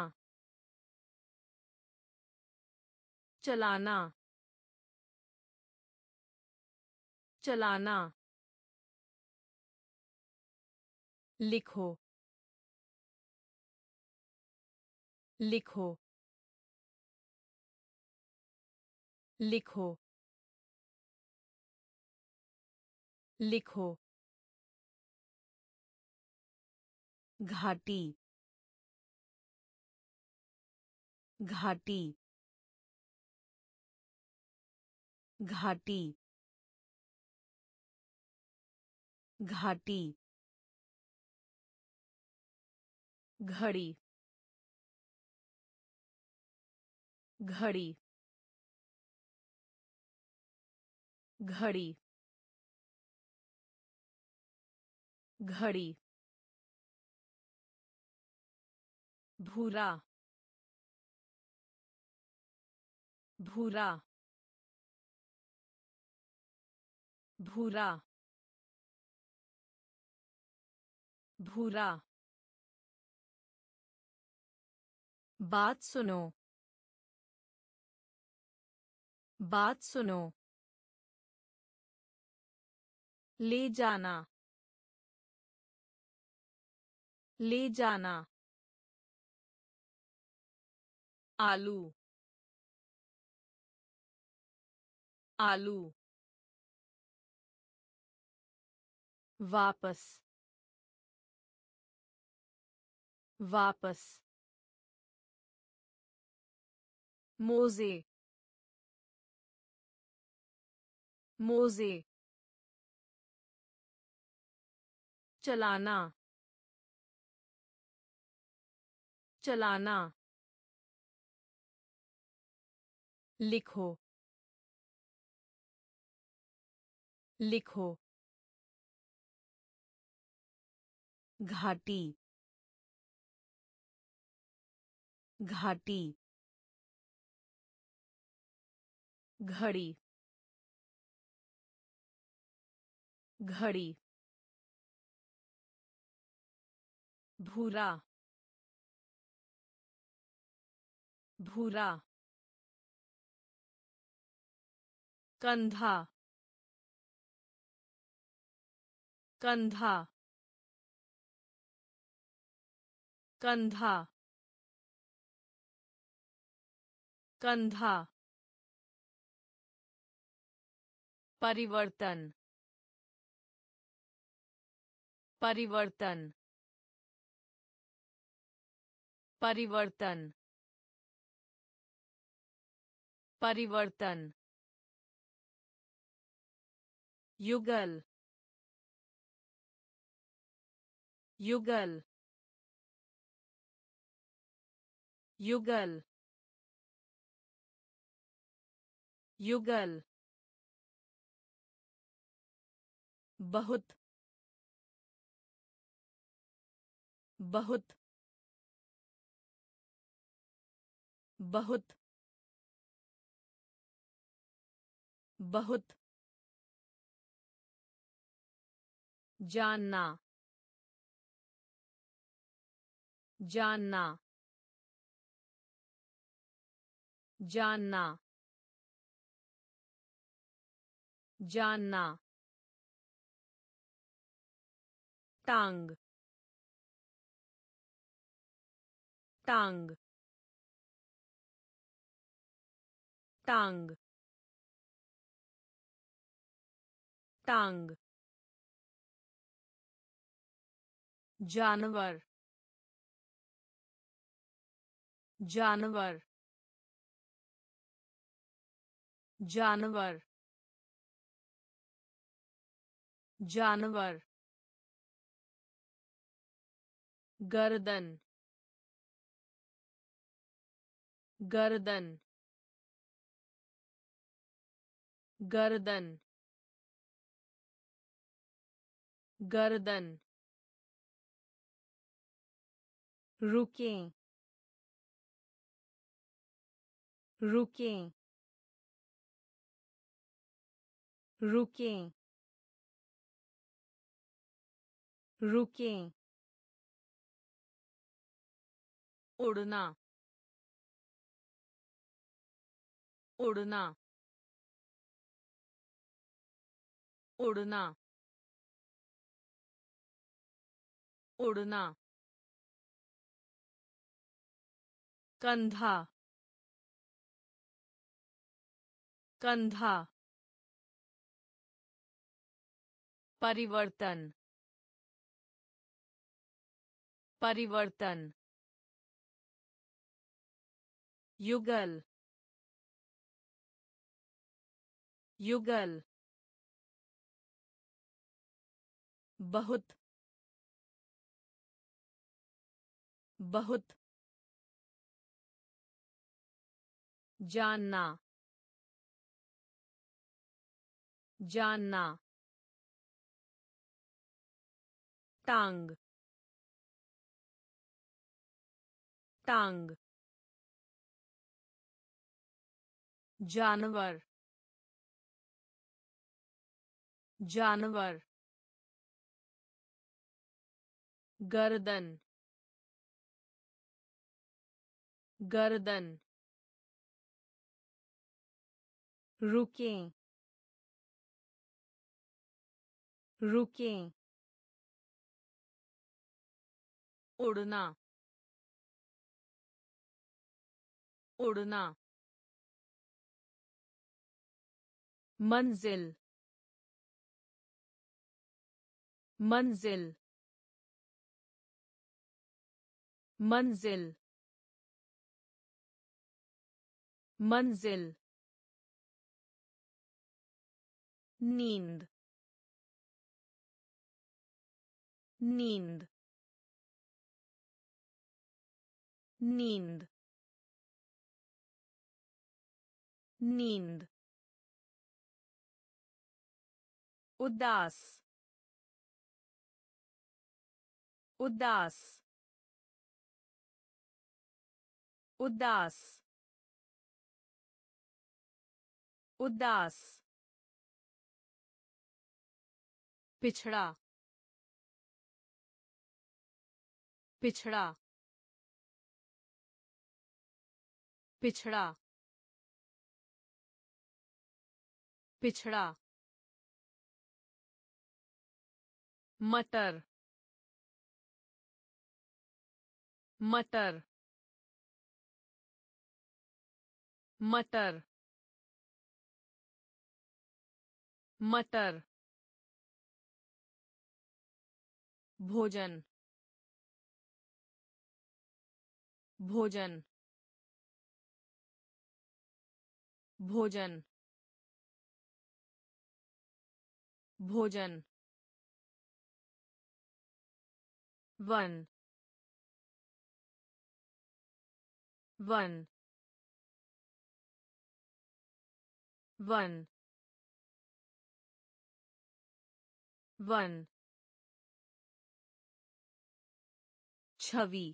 चलाना। चलाना। लिखो। लिखो। लिखो। लिखो। घाटी। घाटी। घाटी घाटी घड़ी घड़ी घड़ी घड़ी भूरा भूरा भूरा भूरा। बात सुनो। बात सुनो। ले जाना। ले जाना। आलू। आलू। वापस वापस मोजे मोजे चलाना चलाना लिखो लिखो घाटी घाटी घड़ी घड़ी भूरा भूरा कंधा कंधा कंधा। कंधा। परिवर्तन। परिवर्तन। परिवर्तन। परिवर्तन। युगल। युगल। युगल युगल बहुत बहुत बहुत बहुत जानना जानना जानना जानना टांग टांग टांग टांग। जानवर जानवर। जानवर जानवर गर्दन गर्दन गर्दन गर्दन। रुकें रुकें। रुकें। रुकें। उड़ना। उड़ना। उड़ना। उड़ना। कंधा। कंधा। परिवर्तन। परिवर्तन। युगल। युगल। बहुत। बहुत। जानना। जानना। टांग टांग जानवर जानवर गर्दन गर्दन रुकें रुकें उड़ना उड़ना। मंजिल मंजिल। मंजिल मंजिल। नींद नींद। नींद नींद उदास उदास उदास उदास पिछड़ा पिछड़ा पिछड़ा पिछड़ा मटर मटर मटर मटर भोजन भोजन भोजन भोजन वन वन वन वन छवि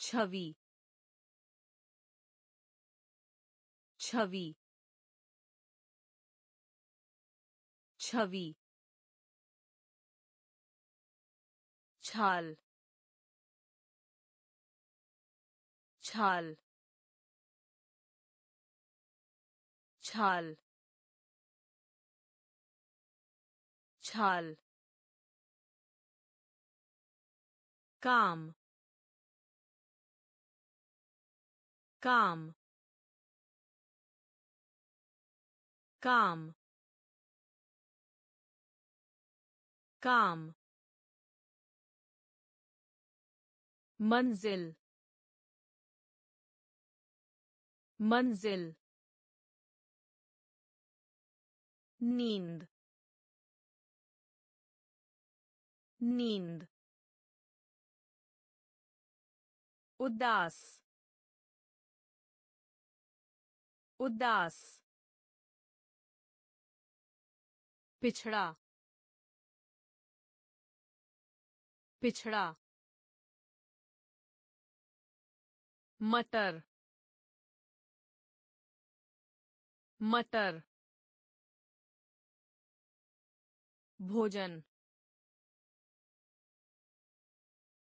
छवि छवि। छवि। छाल। छाल। छाल। छाल। काम। काम। काम काम मंजिल मंजिल नींद नींद उदास उदास पिछड़ा पिछड़ा मटर मटर भोजन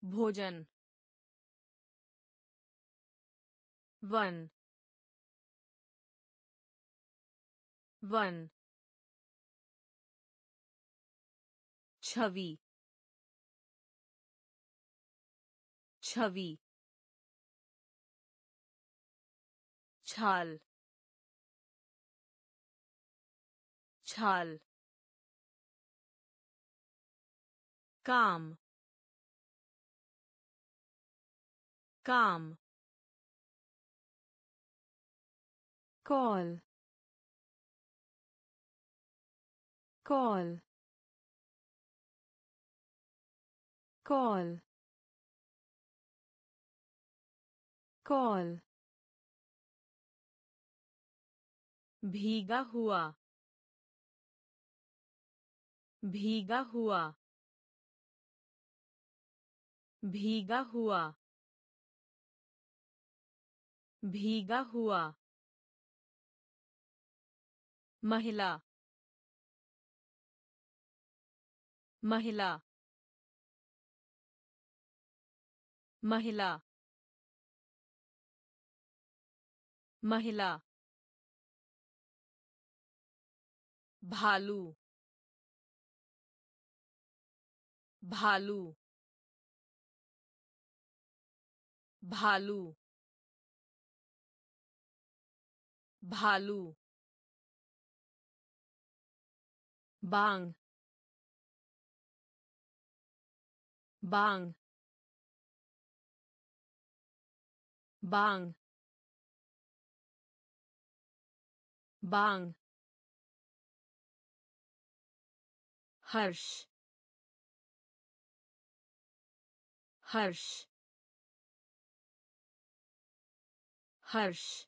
भोजन वन वन छवि। छवि। छाल। छाल। काम। काम। कॉल। कॉल। कॉल कॉल भीगा हुआ। भीगा हुआ। भीगा हुआ। भीगा हुआ। महिला। महिला। महिला महिला भालू भालू भालू भालू बांग बांग बांग बांग हर्ष हर्ष हर्ष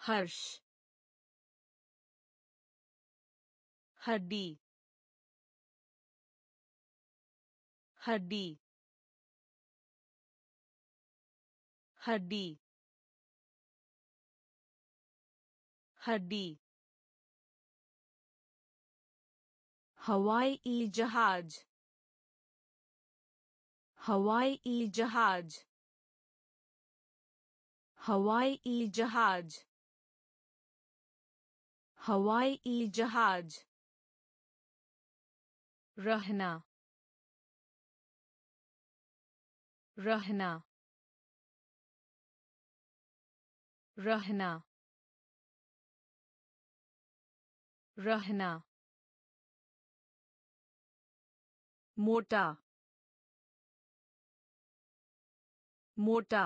हर्ष हड्डी हड्डी हड्डी हड्डी हवाई जहाज़ हवाई जहाज़ हवाई जहाज़ हवाई जहाज़ रहना रहना रहना। रहना। मोटा। मोटा।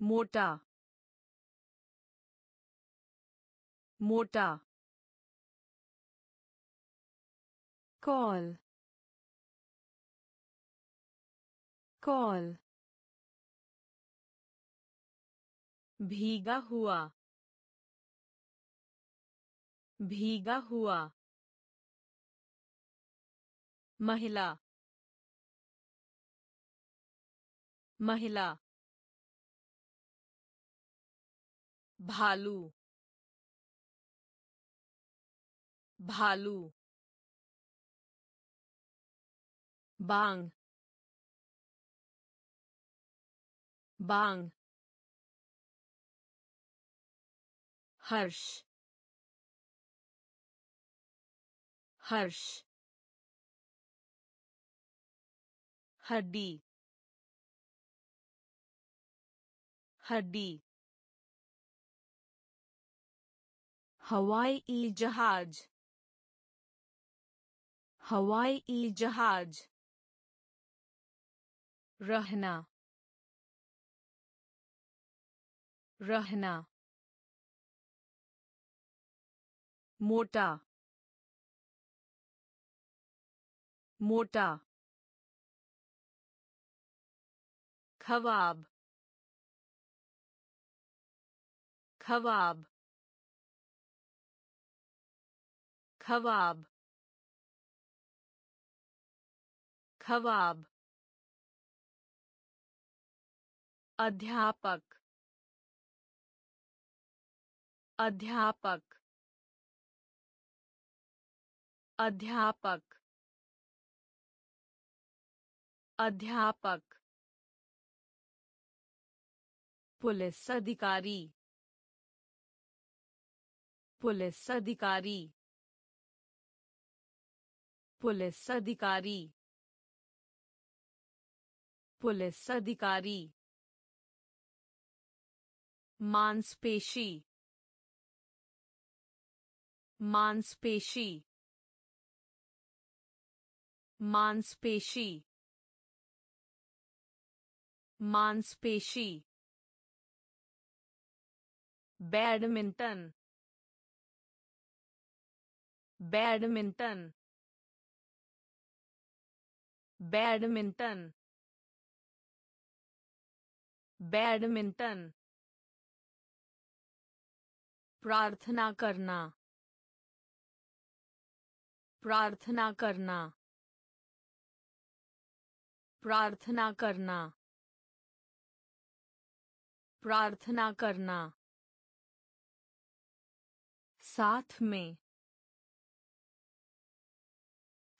मोटा। मोटा। कॉल। कॉल। भीगा हुआ भीगा हुआ महिला महिला भालू भालू बांग बांग हर्ष हर्ष हड्डी हड्डी हवाई जहाज़ हवाई जहाज़ रहना रहना। मोटा मोटा खवाब खवाब खवाब खवाब अध्यापक अध्यापक अध्यापक अध्यापक पुलिस अधिकारी पुलिस अधिकारी पुलिस अधिकारी पुलिस अधिकारी मांसपेशी मांसपेशी। मांसपेशी मांसपेशी बैडमिंटन बैडमिंटन बैडमिंटन बैडमिंटन प्रार्थना करना प्रार्थना करना। प्रार्थना करना। प्रार्थना करना। साथ में।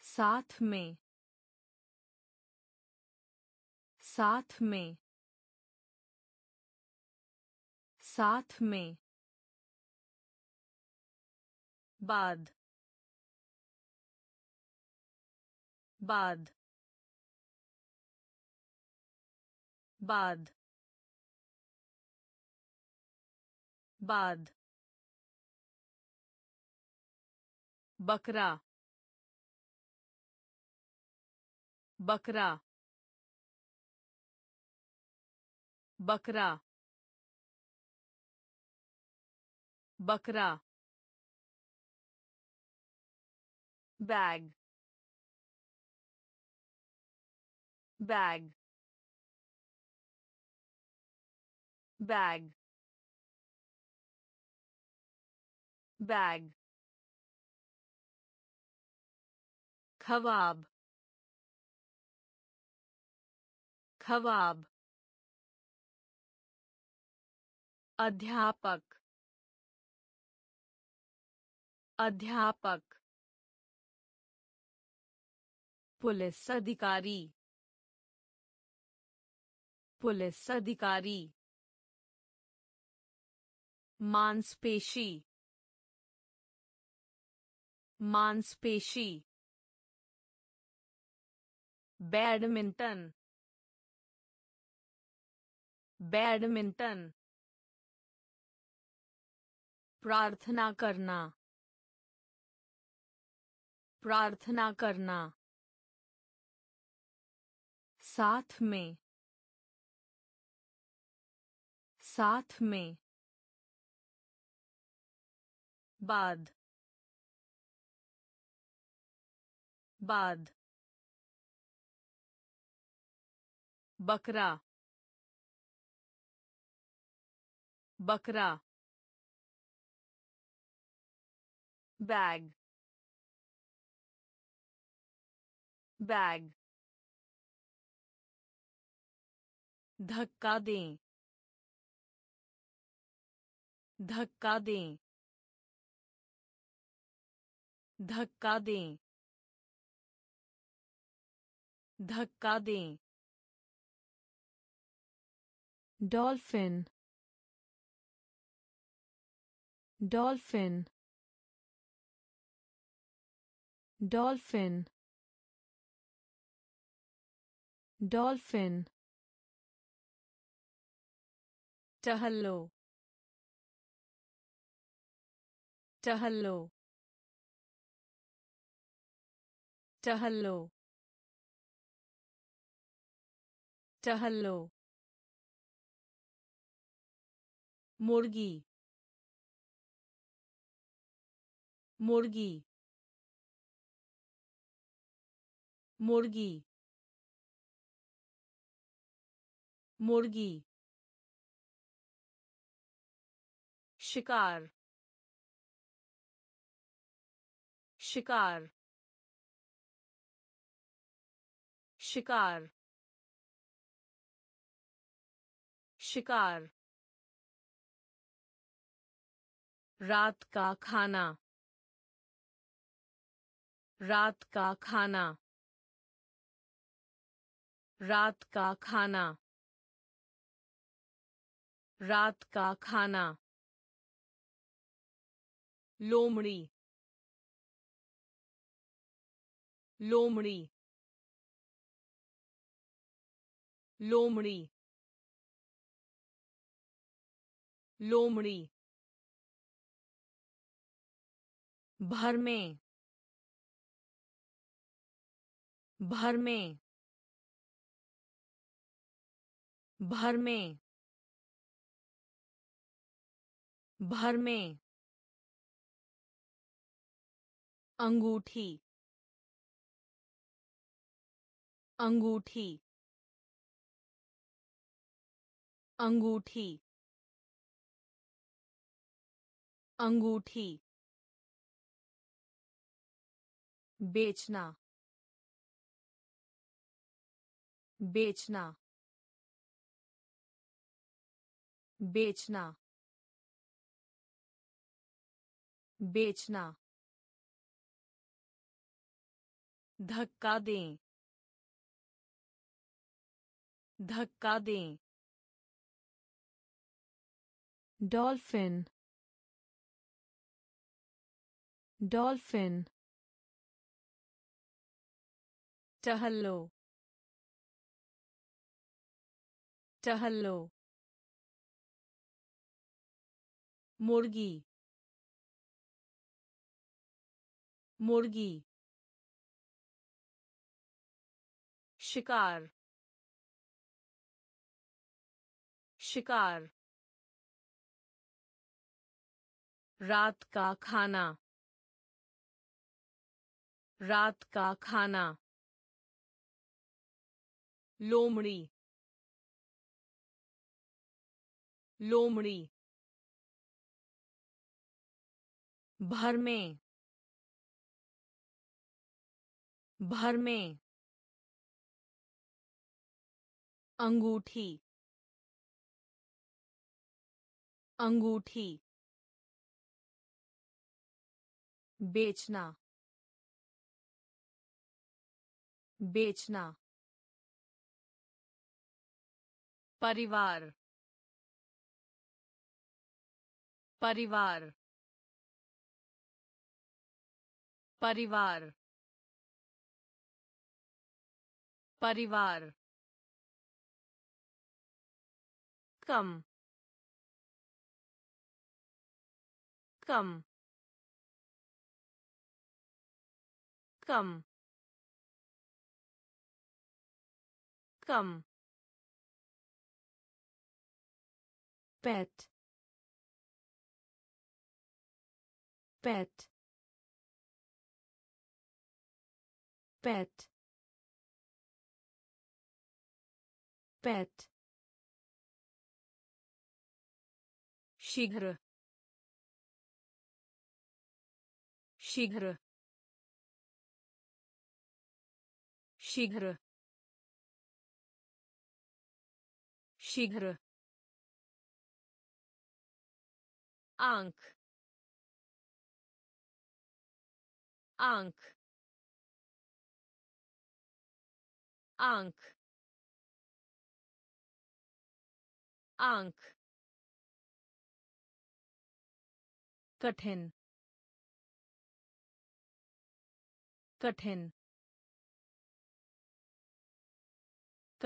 साथ में। साथ में। साथ में। बाद। बाद। बाद बाद बकरा बकरा बकरा बकरा बैग बैग बैग बैग खवाब खवाब अध्यापक अध्यापक पुलिस अधिकारी. पुलिस अधिकारी. मांसपेशी मांसपेशी बैडमिंटन बैडमिंटन प्रार्थना करना प्रार्थना करना साथ में साथ में बाद बाद बकरा। बकरा। बैग। बैग। धक्का दें। धक्का दें। धक्का दें। धक्का दें। डॉल्फिन। डॉल्फिन। डॉल्फिन। डॉल्फिन। टहलो। टहलो। टहलो टहलो मुर्गी मुर्गी मुर्गी मुर्गी शिकार शिकार शिकार शिकार, रात का खाना, रात का खाना, रात का खाना, रात का खाना, लोमड़ी लोमड़ी लोमड़ी लोमड़ी भर में भर में भर में भर में अंगूठी अंगूठी अंगूठी अंगूठी बेचना बेचना बेचना बेचना। धक्का दें धक्का दें। Dolphin. Dolphin. टहलो टहलो मुर्गी मुर्गी शिकार शिकार रात का खाना। रात का खाना। लोमड़ी। लोमड़ी। भर में भर में अंगूठी। अंगूठी। बेचना बेचना परिवार परिवार परिवार परिवार कम कम कम। कम। पेट। पेट। पेट। पेट। शीघ्र। शीघ्र। शीघ्र। शीघ्र। आँख। आँख। आँख। आँख। कठिन। कठिन।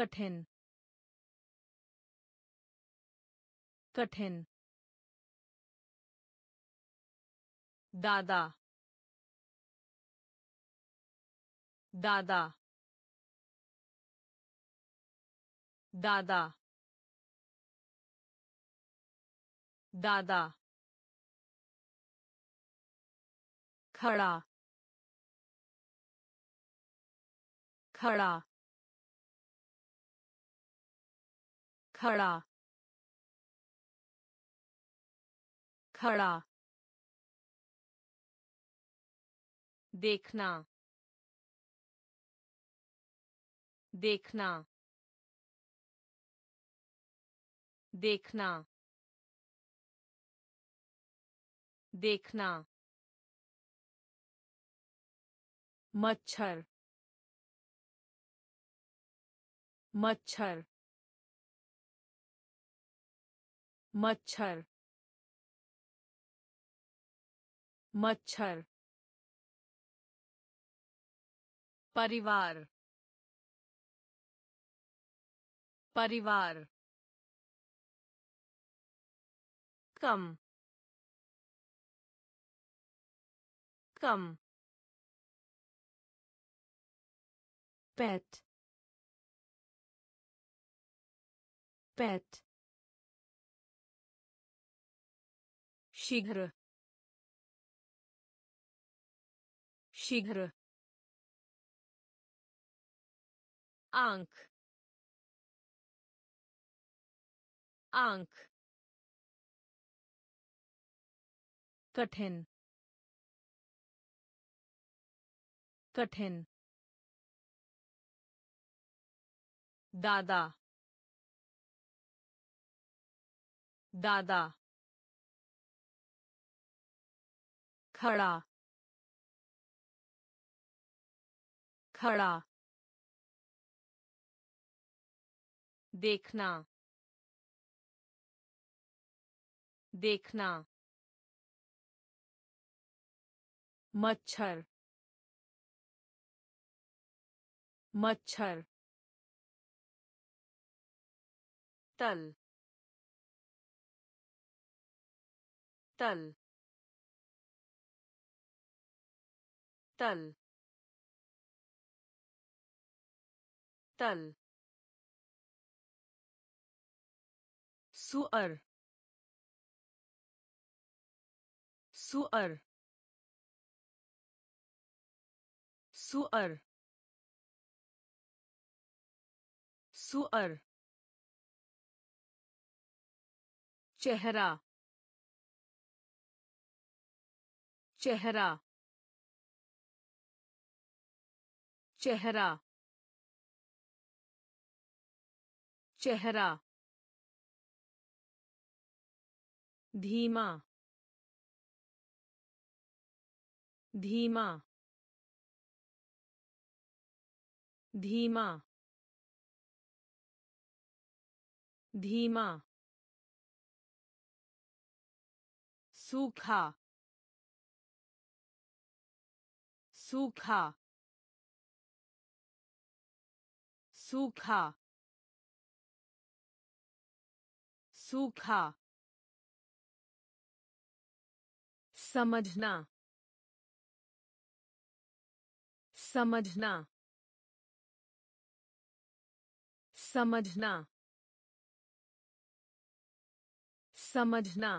कठिन। कठिन। दादा। दादा। दादा। दादा। खड़ा। खड़ा। खड़ा खड़ा देखना देखना देखना देखना मच्छर मच्छर मच्छर मच्छर परिवार परिवार कम कम pet pet शीघ्र। शीघ्र। आँख। आँख। कठिन। कठिन। दादा। दादा। खड़ा खड़ा देखना देखना मच्छर मच्छर तल तल तल तल सुअर सुअर सुअर सुअर चेहरा चेहरा चेहरा चेहरा धीमा धीमा धीमा धीमा सूखा सूखा सूखा सूखा समझना समझना समझना समझना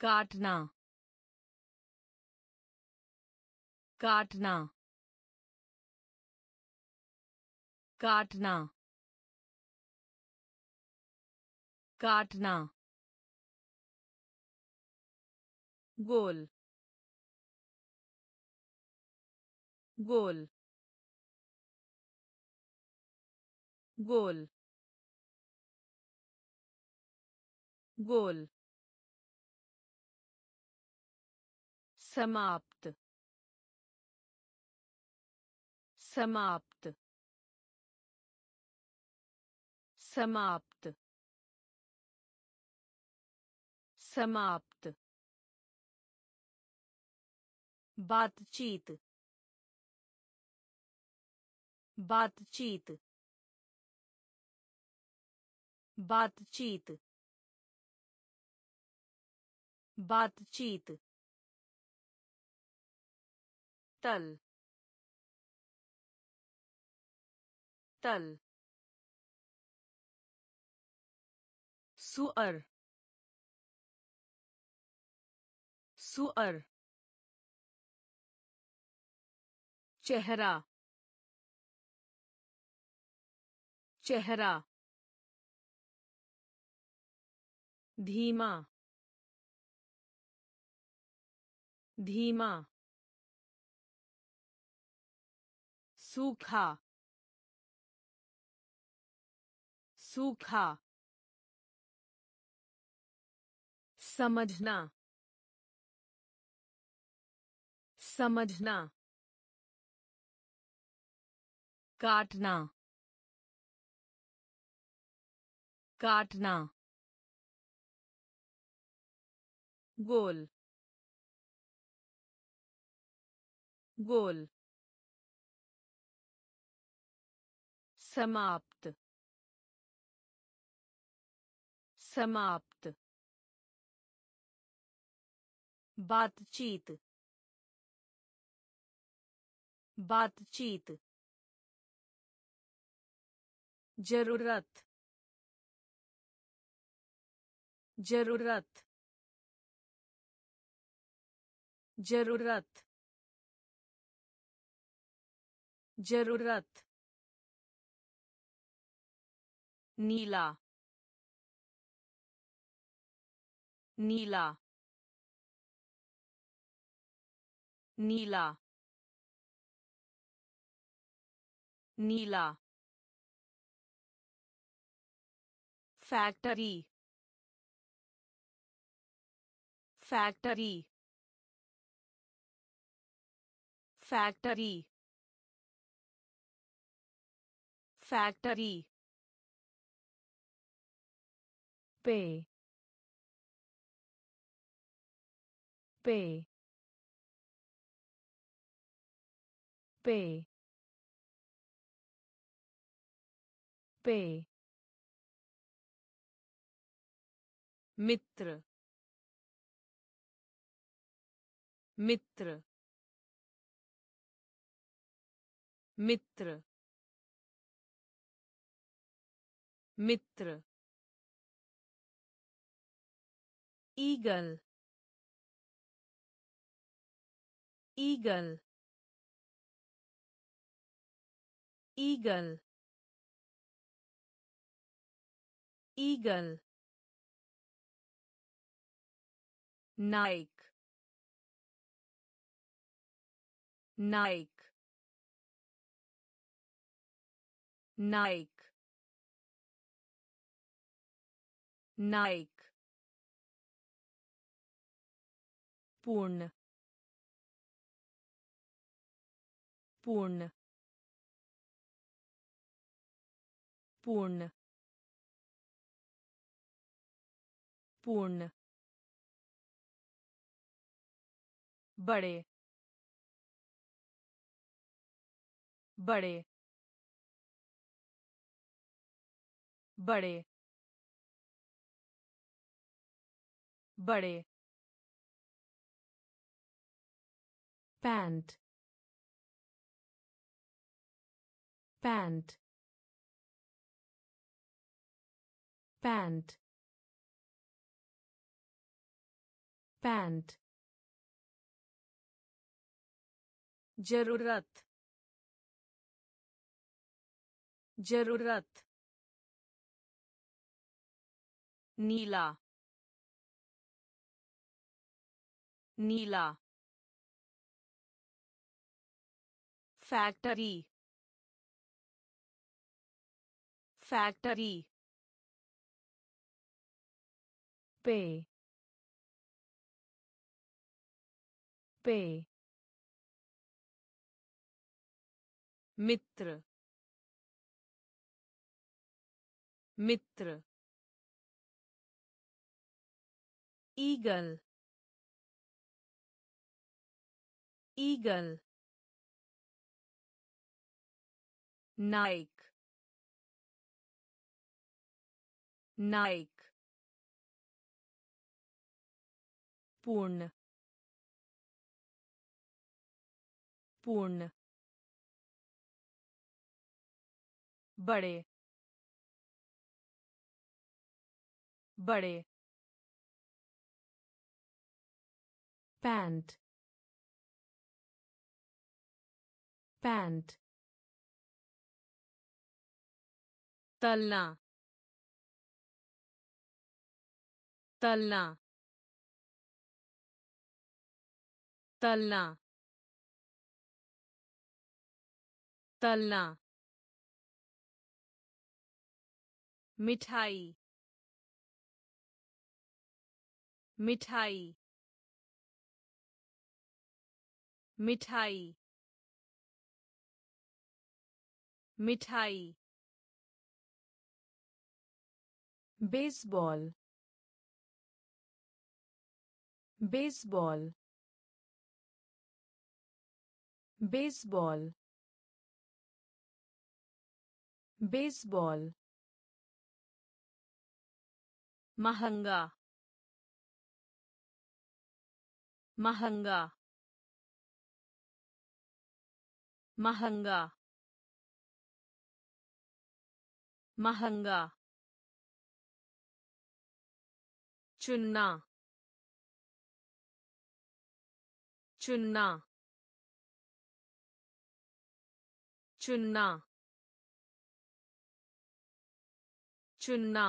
काटना काटना। काटना। काटना। गोल। गोल। गोल। गोल। समाप्त। समाप्त। समाप्त समाप्त बातचीत बातचीत बातचीत बातचीत तल तल सुअर सुअर चेहरा चेहरा धीमा धीमा सूखा सूखा समझना। समझना। काटना। काटना। गोल। गोल। समाप्त। समाप्त। बातचीत बातचीत ज़रूरत ज़रूरत ज़रूरत ज़रूरत नीला नीला नीला नीला factory factory factory factory pay pay pay. Pay. मित्र। मित्र। मित्र। मित्र। Eagle. Eagle. Eagle eagle Naik नाइक नाइक नाइक पूर्ण पूर्ण पूर्ण पूर्ण बड़े बड़े बड़े बड़े पैंट पैंट पैंट पैंट ज़रूरत ज़रूरत नीला नीला फैक्ट्री फैक्ट्री पे। पे। मित्र। मित्र। ईगल। ईगल। नाइक। नाइक। पूर्ण पूर्ण बड़े बड़े पैंट पैंट तलना तलना तलना। तलना। मिठाई। मिठाई। मिठाई। मिठाई। बेसबॉल। बेसबॉल। बेसबॉल बेसबॉल महँगा महँगा महँगा महँगा चुनना चुनना चुनना। चुनना।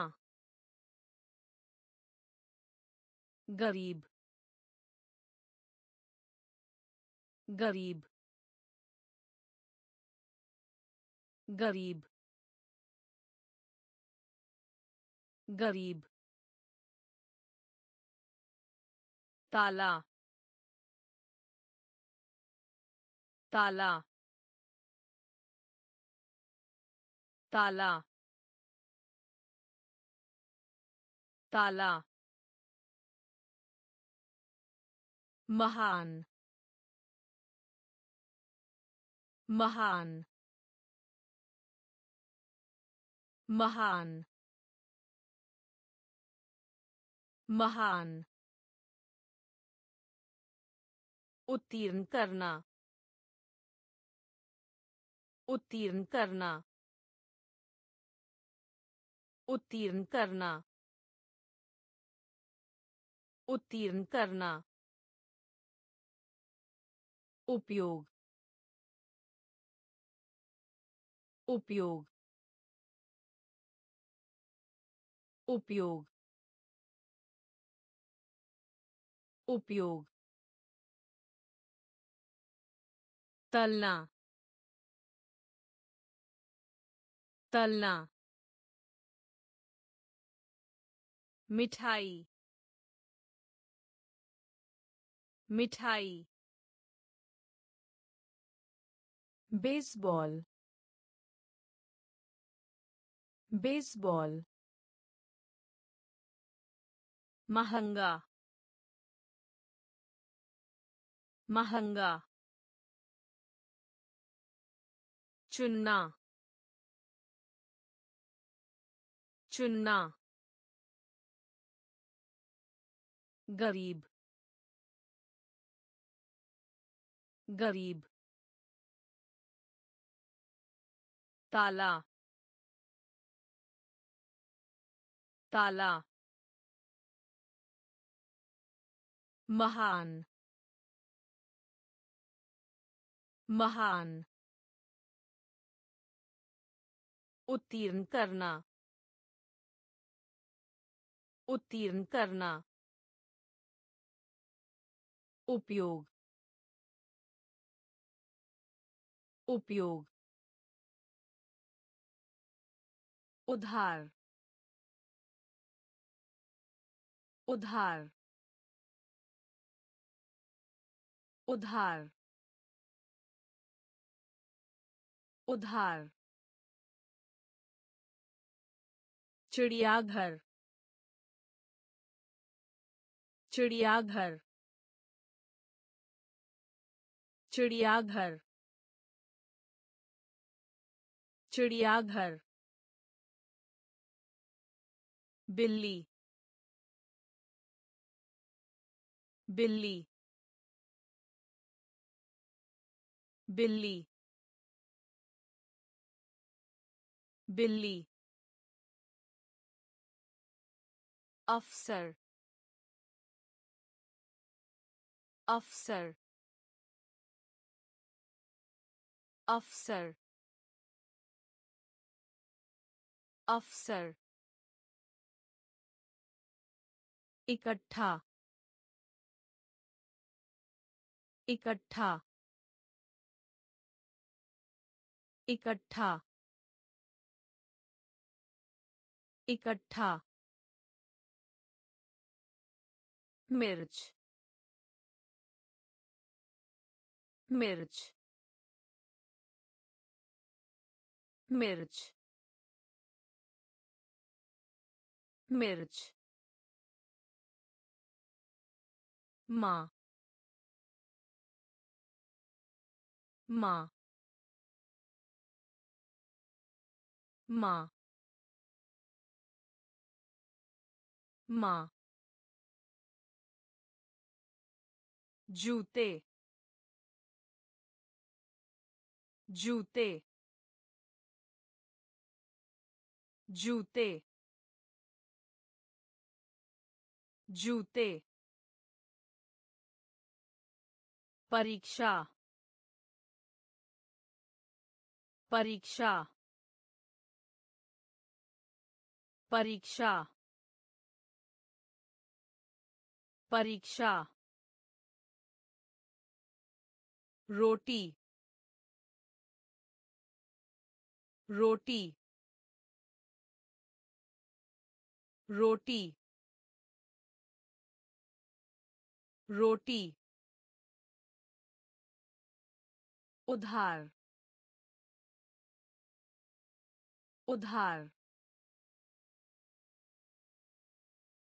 गरीब। गरीब। गरीब। गरीब। ताला। ताला। ताला। ताला। महान। महान। महान। महान। उत्तीर्ण करना। उत्तीर्ण करना। उत्तीर्ण करना। उत्तीर्ण करना। उपयोग। उपयोग। उपयोग। उपयोग। तलना। तलना। मिठाई। मिठाई। बेसबॉल बेसबॉल महँगा महँगा चुनना चुनना गरीब गरीब ताला ताला महान महान उत्तीर्ण करना उत्तीर्ण करना उपयोग। उपयोग। उधार। उधार। उधार। उधार। चिड़ियाघर। चिड़ियाघर। चिड़ियाघर। चिड़ियाघर। बिल्ली। बिल्ली। बिल्ली। बिल्ली। अफसर। अफसर। अफसर अफसर इकट्ठा इकट्ठा इकट्ठा इकट्ठा मिर्च मिर्च मिर्च। मिर्च। माँ। माँ। माँ। माँ। जूते। जूते। जूते जूते परीक्षा परीक्षा परीक्षा परीक्षा रोटी रोटी रोटी रोटी उधार उधार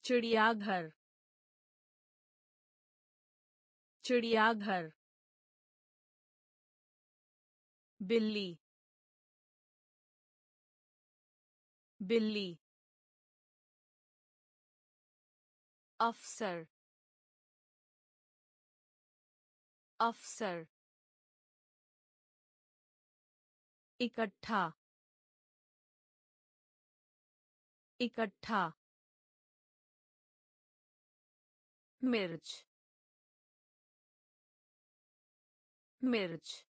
चिड़ियाघर चिड़ियाघर बिल्ली बिल्ली अफसर अफसर इकट्ठा इकट्ठा मिर्च मिर्च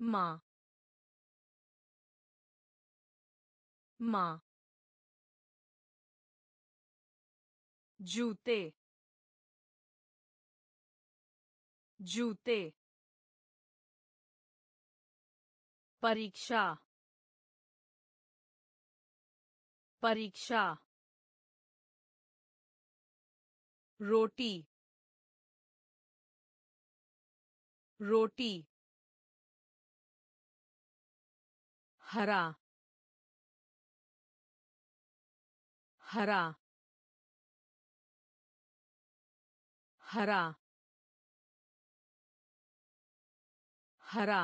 माँ माँ जूते जूते परीक्षा परीक्षा रोटी रोटी हरा हरा हरा। हरा।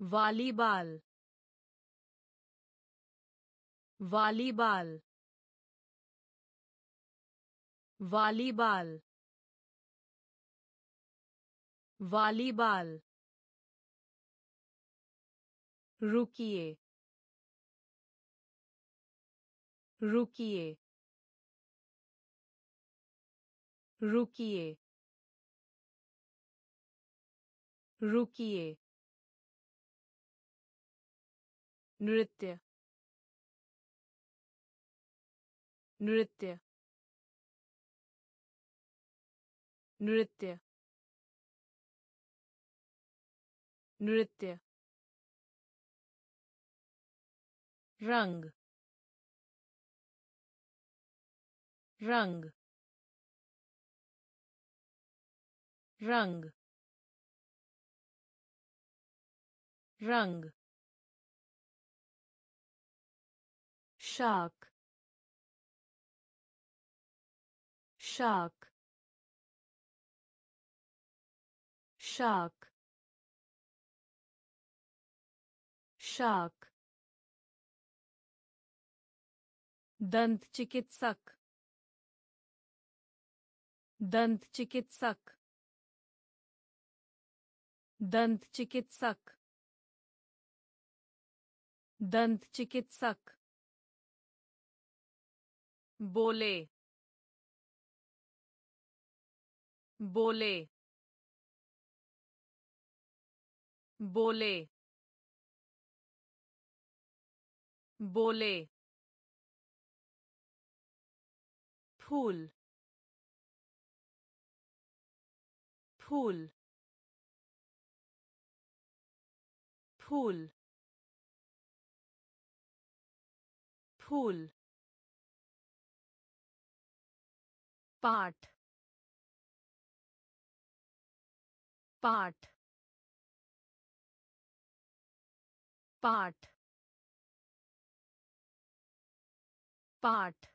वॉलीबॉल। वॉलीबॉल। वॉलीबॉल। वॉलीबॉल। रुकिए। रुकिए। रुकिए। रुकिए। नृत्य। नृत्य। नृत्य। नृत्य। रंग। रंग। रंग रंग शाक शाक शाक शाक दंत चिकित्सक दंत चिकित्सक दंत चिकित्सक दंत चिकित्सक बोले। बोले। बोले। बोले। फूल। फूल। फूल फूल पाठ पाठ पाठ पाठ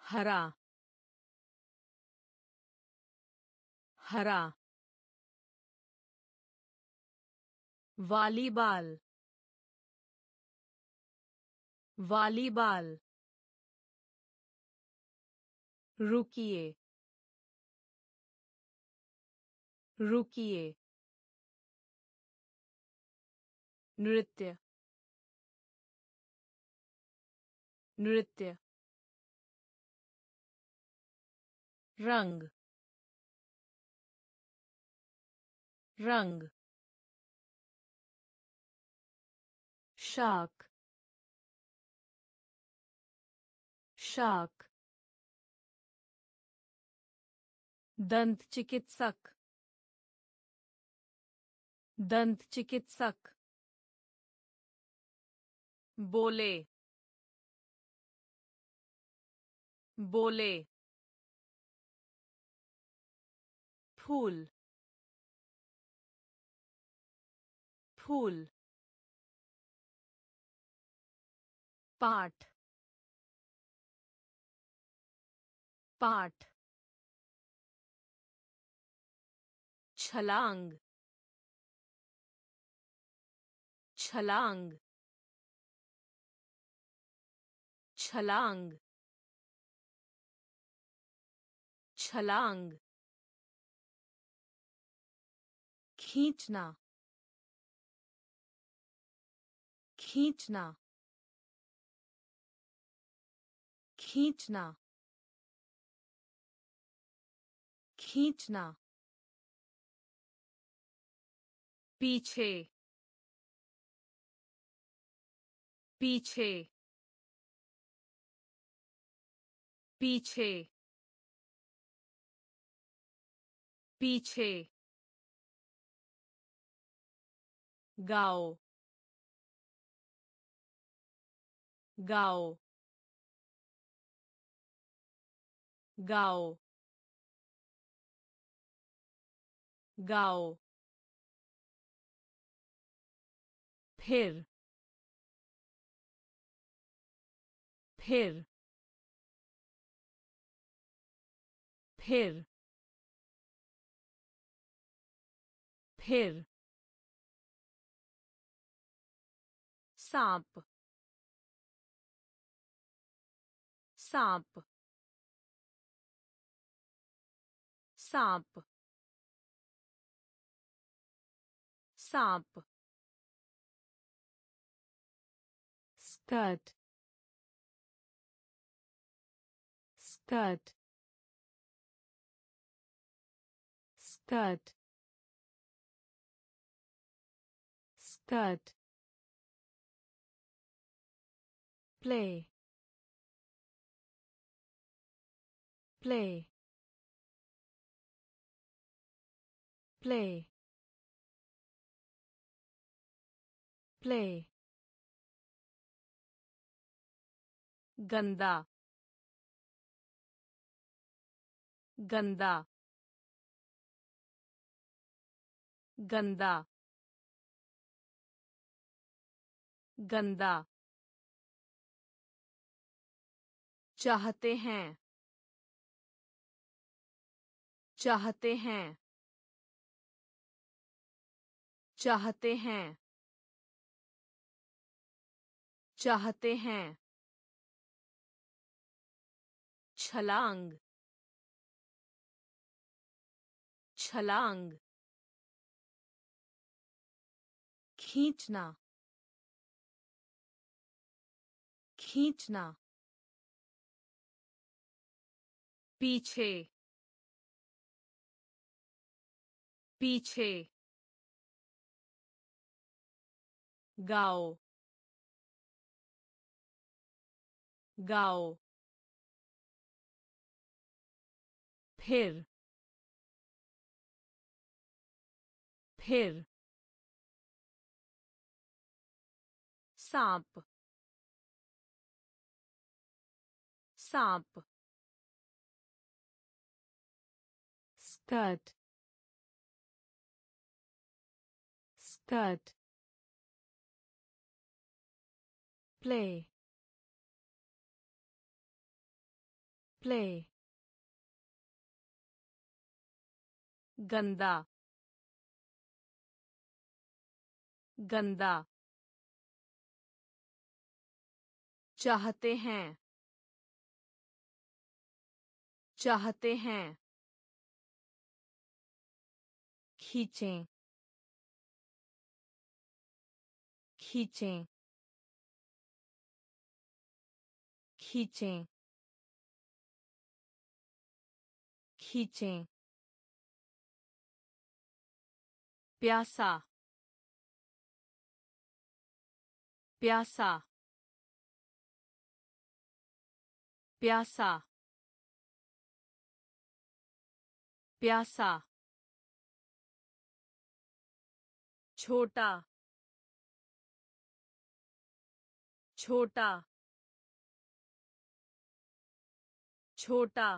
हरा हरा वॉलीबॉल वॉलीबॉल रुकिए रुकिए नृत्य नृत्य रंग रंग शाक शाक दंत चिकित्सक दंत चिकित्सक बोले बोले फूल फूल पाठ। पाठ। छलांग। छलांग। छलांग। छलांग। खींचना। खींचना। खींचना। खींचना। पीछे। पीछे। पीछे। पीछे। गाओ। गाओ। गाओ। गाओ। फिर। फिर। फिर। फिर। सांप। सांप। सांप सांप skirt skirt skirt skirt play. Play. Play. Play. गंदा गंदा गंदा गंदा चाहते हैं। चाहते हैं। चाहते हैं। चाहते हैं। छलांग। छलांग। खींचना। खींचना। पीछे। पीछे। गाओ। गाओ। फिर। फिर। सांप। सांप। स्कर्ट। स्कर्ट। Play. Play. गंदा गंदा चाहते हैं। चाहते हैं। खींचें। खींचें। खींचें खींचें प्यासा प्यासा प्यासा प्यासा छोटा छोटा छोटा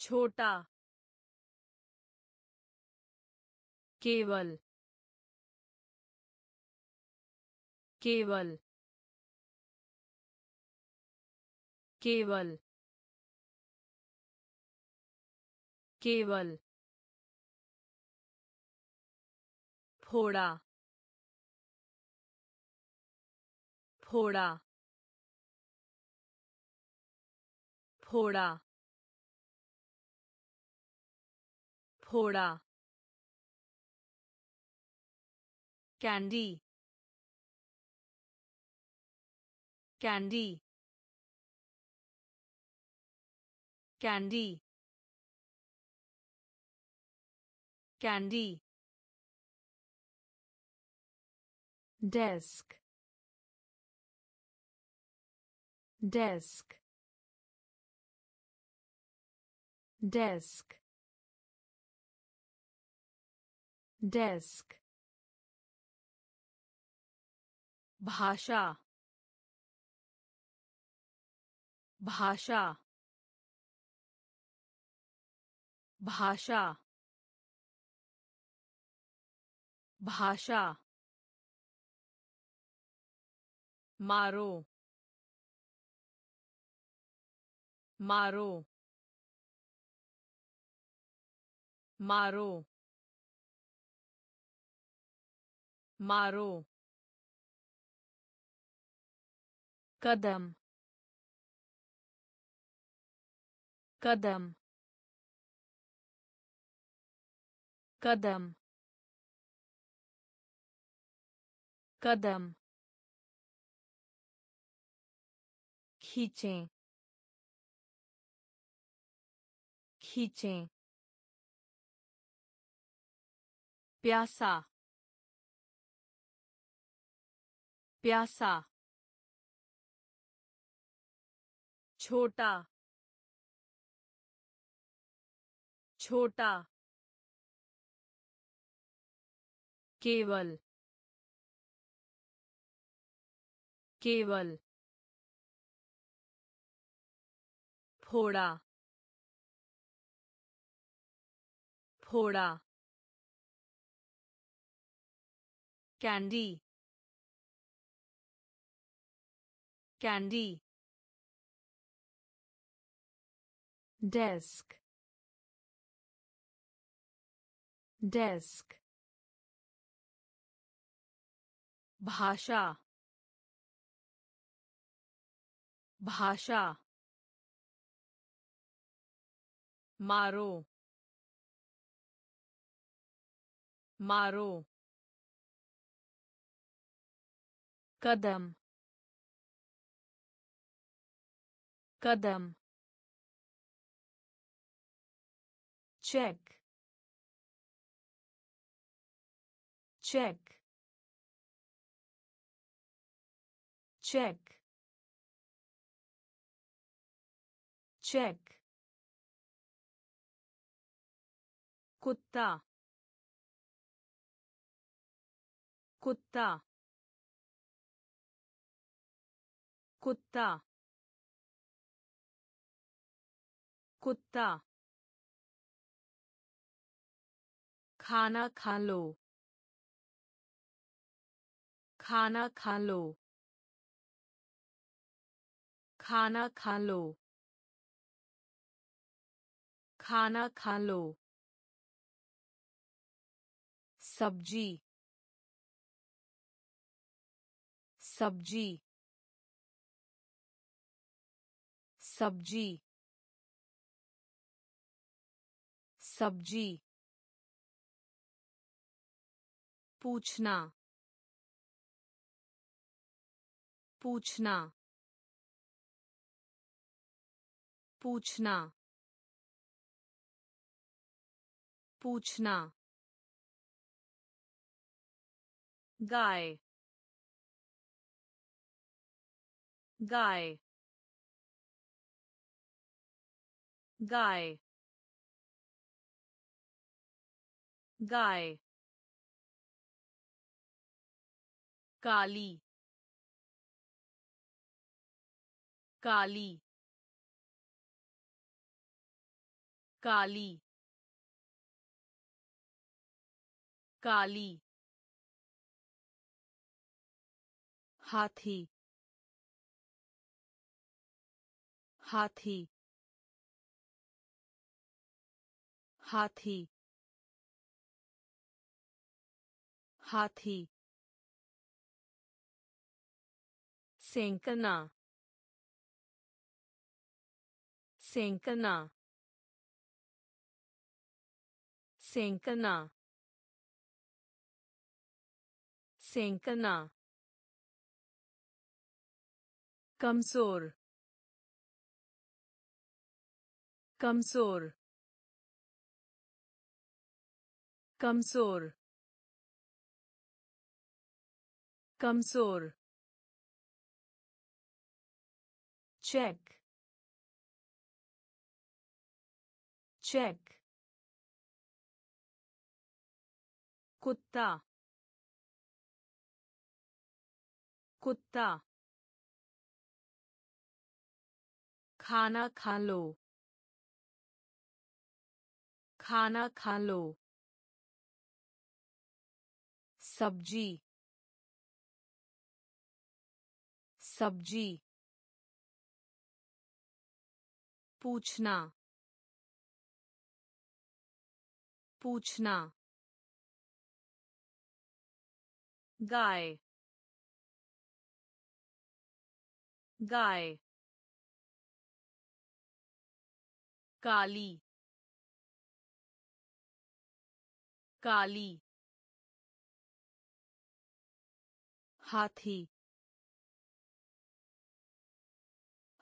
छोटा केवल केवल केवल केवल फोड़ा फोड़ा फोड़ा। फोड़ा। Candy. Candy. Candy. Candy. desk desk desk. Desk. भाषा भाषा भाषा भाषा मारो मारो मारो मारो कदम कदम कदम कदम खींचें खींचें प्यासा। प्यासा। छोटा। छोटा। केवल। केवल। फोड़ा। फोड़ा। Candy candy desk. Desk. भाषा भाषा मारो मारो कदम कदम check check check check कुत्ता कुत्ता कुत्ता। कुत्ता। खाना खा लो। खाना खा लो। खाना खा लो। खाना खा लो। सब्ज़ी। सब्ज़ी। सब्ज़ी सब्ज़ी पूछना पूछना पूछना पूछना गाय गाय गाय गाय काली काली काली काली हाथी हाथी हाथी हाथी सेंकना सेंकना सेंकना सेंकना कमज़ोर कमज़ोर कमज़ोर कमज़ोर check check कुत्ता कुत्ता खाना खा लो खाना खा लो। सब्ज़ी सब्ज़ी पूछना पूछना गाय गाय काली काली हाथी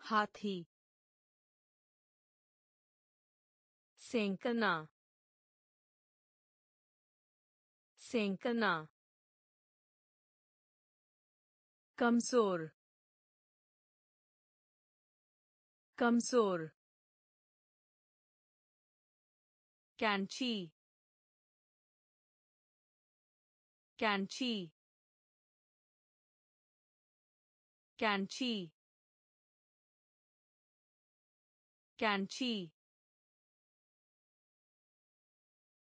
हाथी सेंकना सेंकना कमज़ोर कमज़ोर कैंची कैंची कैंची कैंची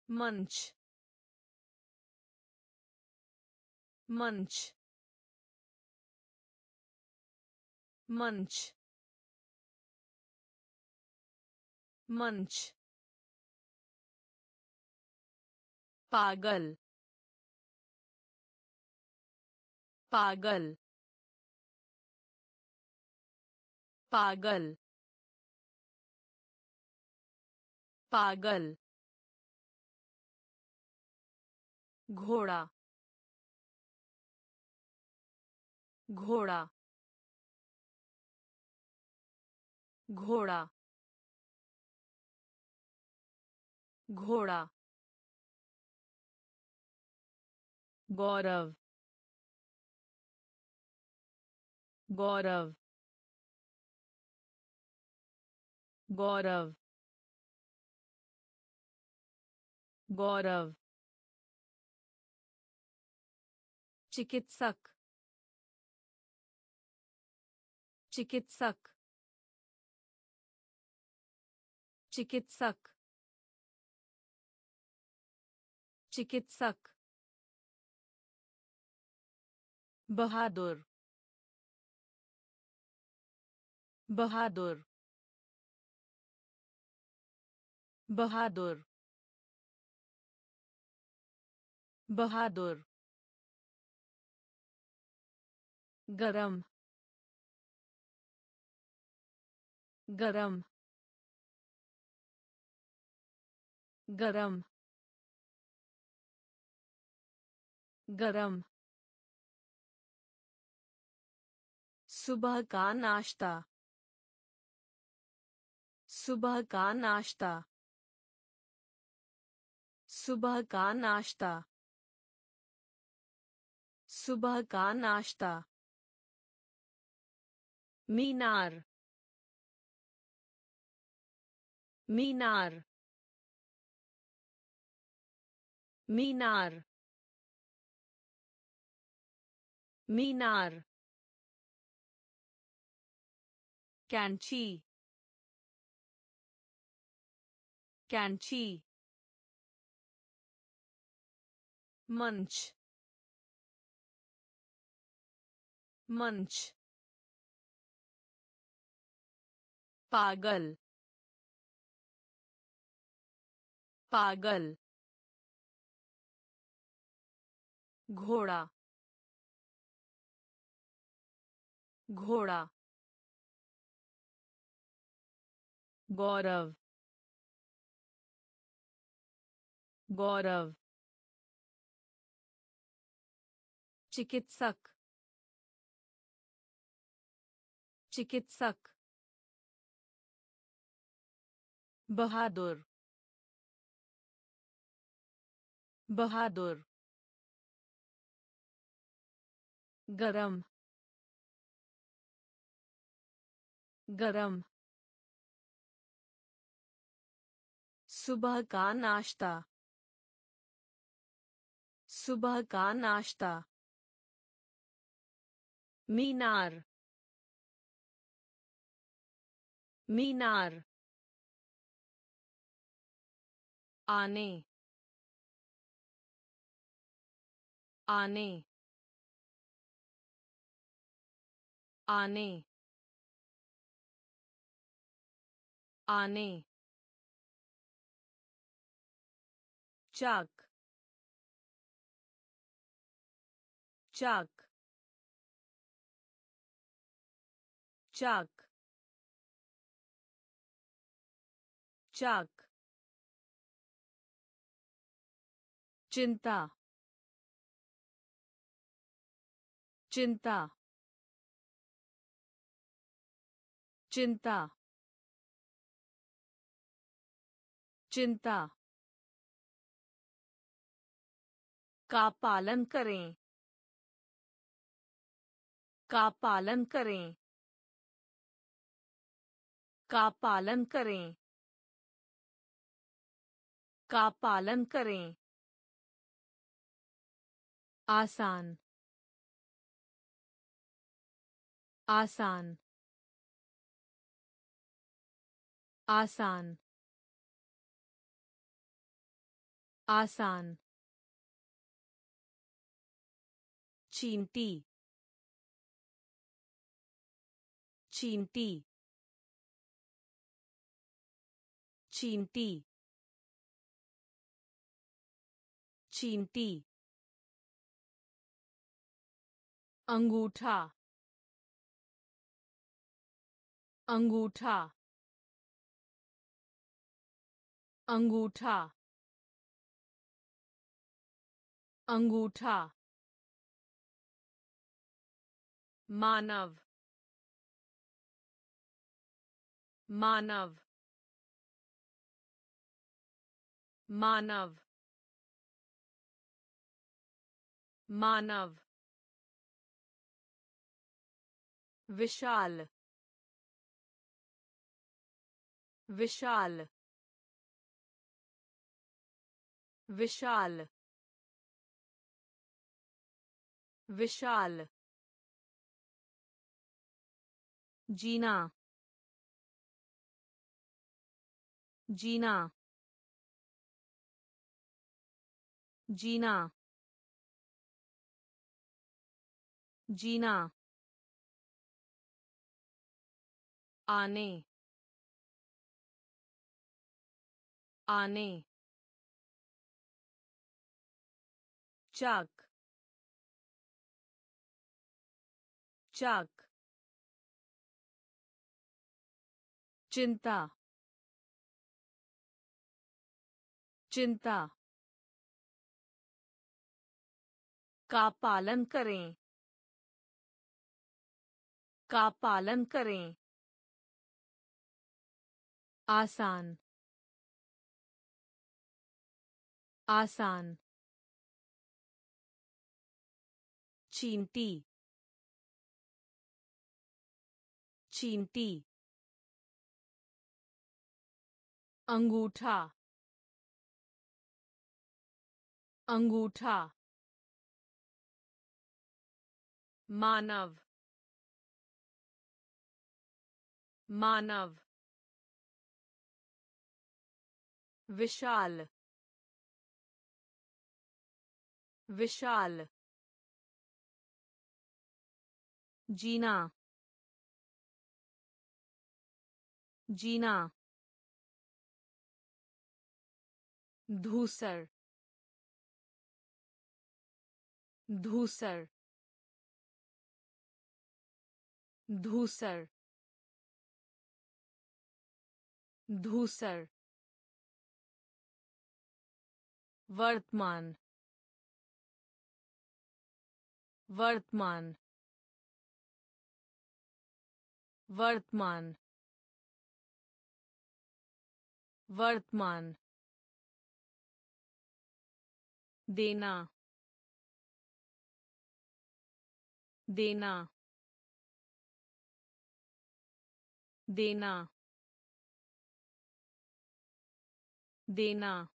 मंच मंच मंच मंच पागल पागल पागल पागल घोड़ा घोड़ा घोड़ा घोड़ा गौरव गौरव गौरव गौरव चिकित्सक चिकित्सक चिकित्सक चिकित्सक बहादुर बहादुर बहादुर बहादुर गरम गरम गरम गरम सुबह का नाश्ता सुबह का नाश्ता सुबह का नाश्ता। सुबह का नाश्ता। मीनार। मीनार। मीनार। मीनार। कैंची। कैंची। मंच मंच पागल पागल घोड़ा घोड़ा गौरव गौरव चिकित्सक। चिकित्सक। बहादुर। बहादुर। गरम। गरम। सुबह का नाश्ता। सुबह का नाश्ता। मीनार मीनार आने आने आने आने चाक चाक चाक चाक चिंता चिंता चिंता चिंता का पालन करें का पालन करें का पालन करें। का पालन करें। आसान। आसान। आसान। आसान। चींटी। चींटी। चींटी चींटी अंगूठा अंगूठा अंगूठा अंगूठा मानव मानव मानव मानव विशाल विशाल विशाल विशाल। जीना जीना। जीना। जीना। आने। आने। चाक। चाक। चिंता। चिंता। का पालन करें। का पालन करें। आसान। आसान। चींटी। चींटी। अंगूठा। अंगूठा। मानव मानव विशाल विशाल जीना जीना धूसर धूसर धूसर धूसर वर्तमान वर्तमान वर्तमान वर्तमान देना देना देना। देना।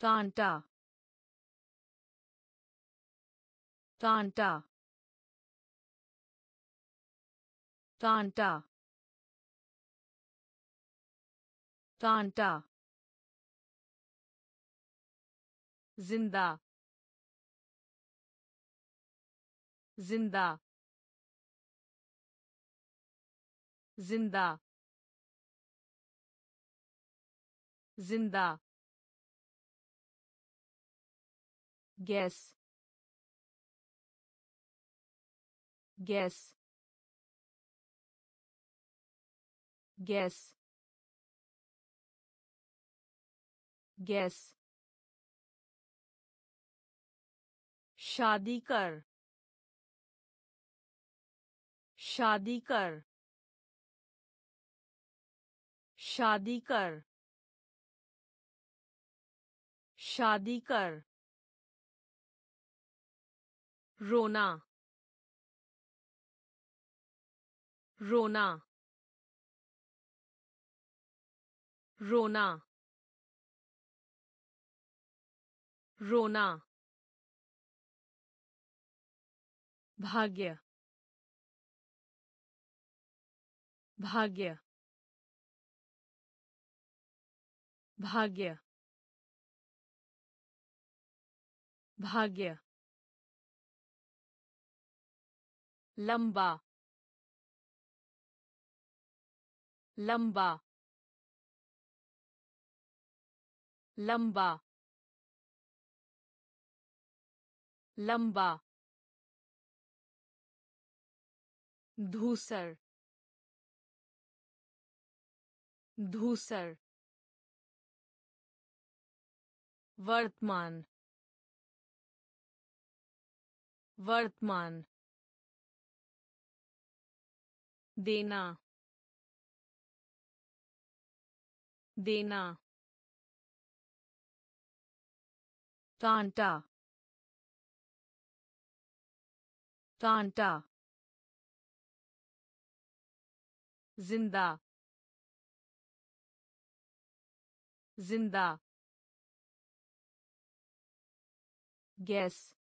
कांटा। कांटा। कांटा। कांटा। ज़िंदा। ज़िंदा। ज़िंदा। ज़िंदा। गैस। गैस। गैस। गैस। शादी कर। शादी कर। शादी कर। शादी कर। रोना। रोना। रोना। रोना। भाग्य। भाग्य। भाग्य भाग्य लंबा लंबा लंबा लंबा धूसर धूसर वर्तमान वर्तमान देना देना कांटा कांटा ज़िंदा ज़िंदा गैस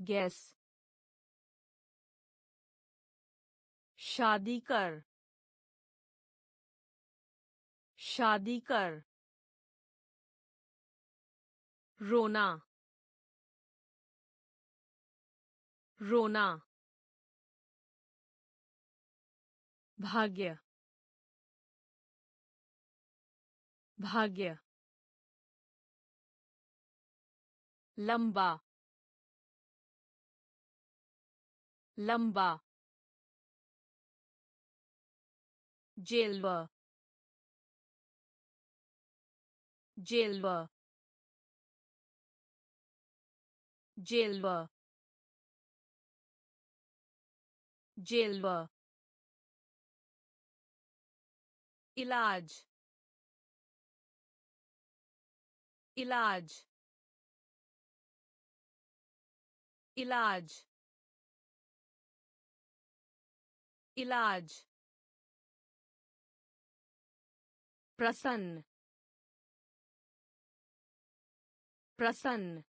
गैस शादी कर. शादी कर. रोना. रोना. भाग्य. भाग्य. लंबा लंबा जेलवर जेलवर जेलवर जेलवर इलाज इलाज इलाज इलाज प्रसन्न प्रसन्न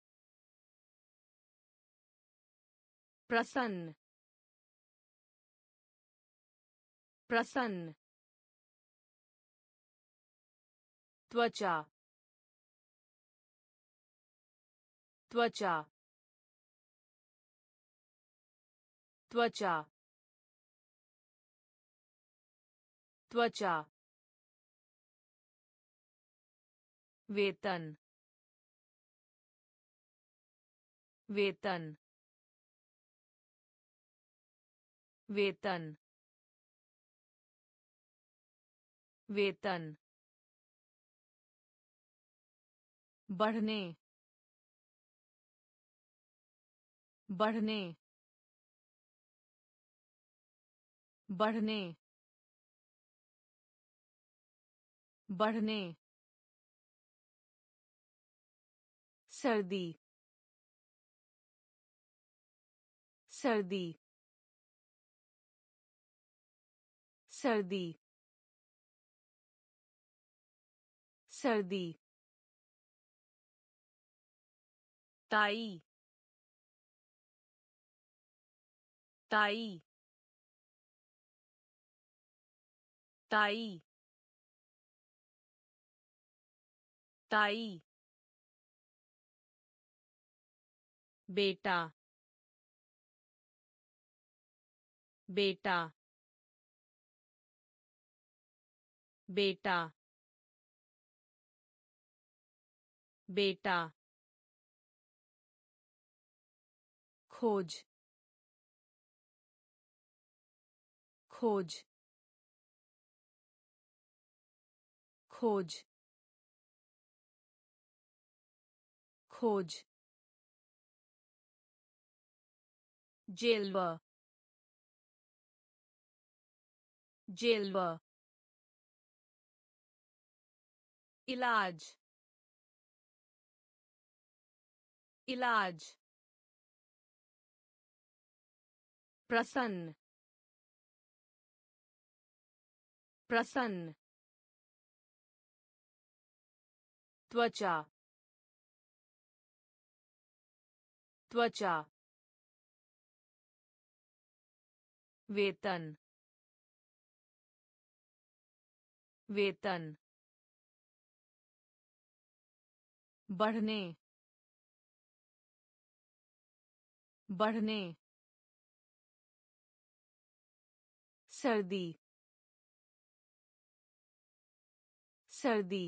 प्रसन्न प्रसन्न त्वचा त्वचा त्वचा। त्वचा। वेतन। वेतन। वेतन। वेतन। बढ़ने। बढ़ने। बढ़ने बढ़ने सर्दी सर्दी सर्दी सर्दी ताई ताई ताई। ताई। बेटा। बेटा। बेटा। बेटा। खोज। खोज। खोज खोज जेलवर जेलवर इलाज इलाज प्रसन्न प्रसन्न त्वचा। त्वचा। वेतन। वेतन। बढ़ने। बढ़ने। सर्दी। सर्दी।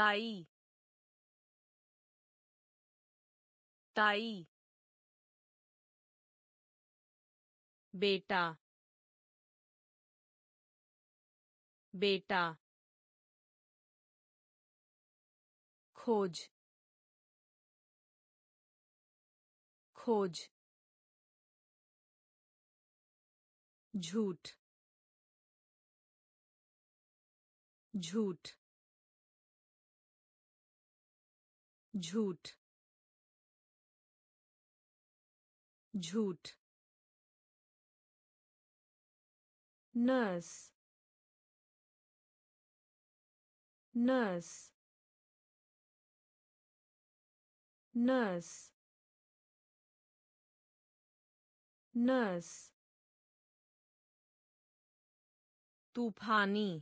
ताई। ताई। बेटा। बेटा। खोज। खोज। झूठ। झूठ। झूठ झूठ नर्स नर्स नर्स नर्स। तूफानी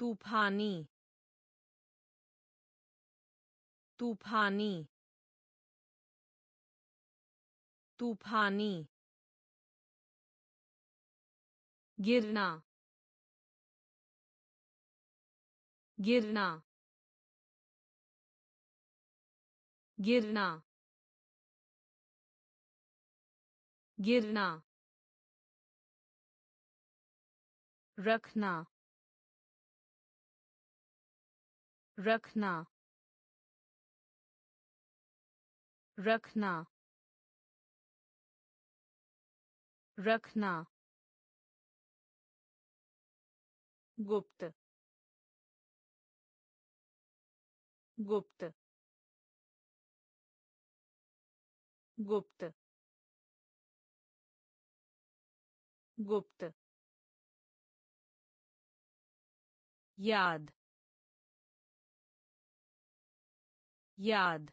तूफानी। तूफानी। तूफानी। गिरना। गिरना। गिरना। गिरना। रखना। रखना। रखना रखना गुप्त गुप्त गुप्त गुप्त याद याद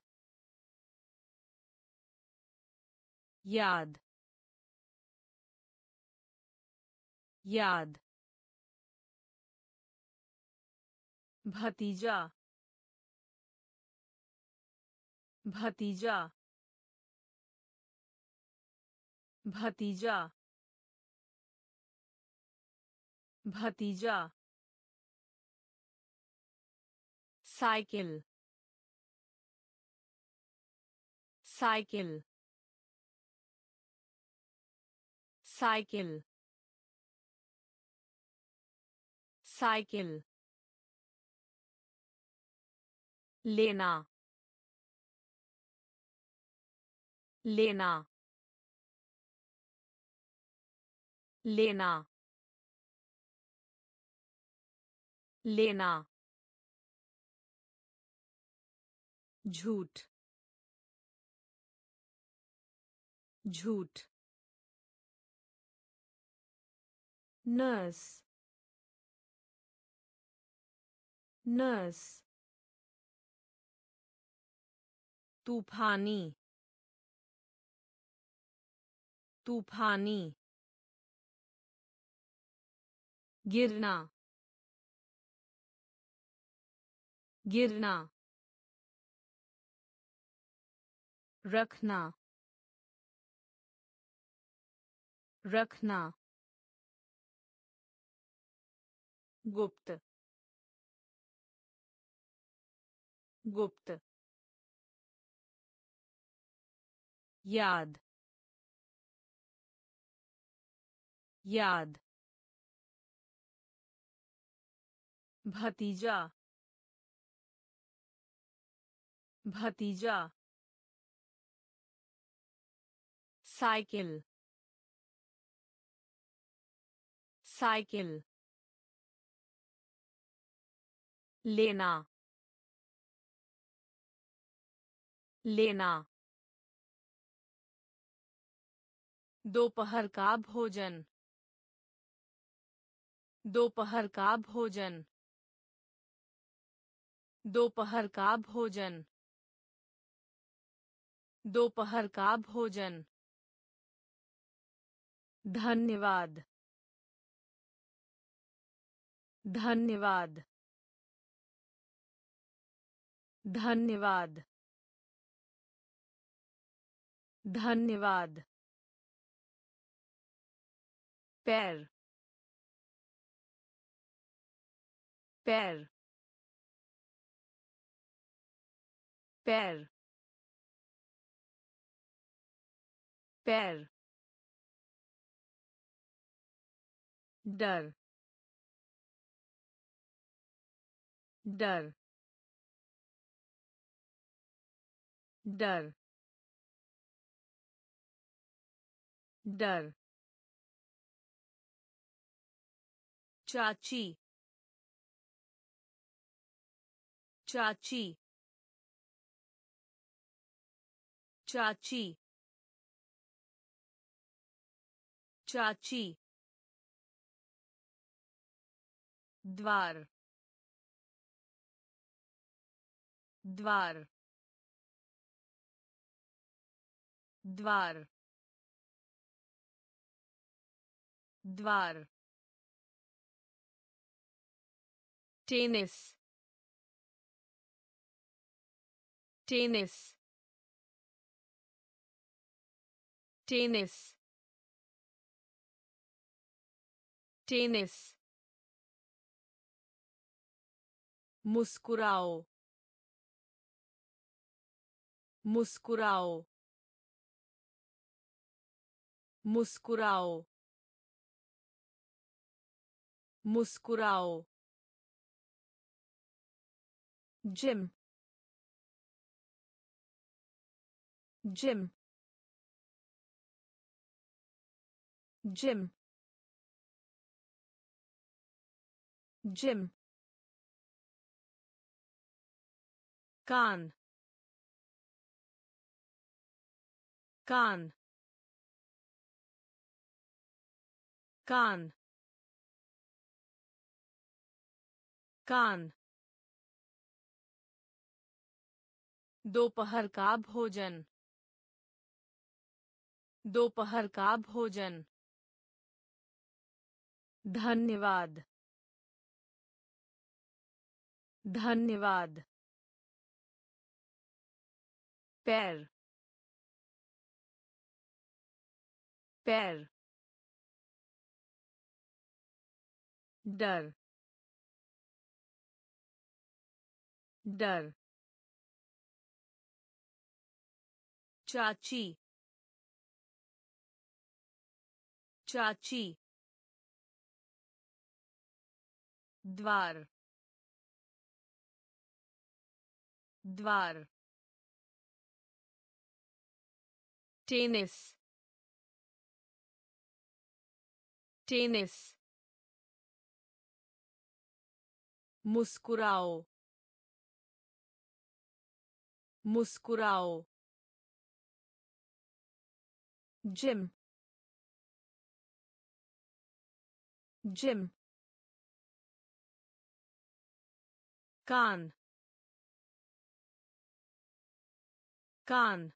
याद याद भतीजा भतीजा भतीजा भतीजा साइकिल साइकिल साइकिल साइकिल लेना लेना लेना लेना झूठ झूठ नर्स नर्स तूफानी तूफानी गिरना गिरना रखना रखना गुप्त। गुप्त। याद। याद। भतीजा। भतीजा। साइकिल। साइकिल। लेना लेना। दोपहर का भोजन, दोपहर का भोजन। दोपहर का भोजन, दोपहर का भोजन। धन्यवाद धन्यवाद। धन्यवाद। धन्यवाद। पैर। पैर। पैर। पैर। डर। डर। डर डर चाची चाची चाची चाची द्वार द्वार द्वार द्वार टेनिस टेनिस टेनिस टेनिस मुस्कुराओ मुस्कुराओ मुस्कुराओ। मुस्कुराओ। जिम। जिम। जिम। जिम। कान। कान। कान कान दोपहर का भोजन। दोपहर का भोजन। धन्यवाद। धन्यवाद। पैर। पैर। डर डर चाची चाची द्वार द्वार टेनिस टेनिस मुस्कुराओ मुस्कुराओ जिम जिम कान कान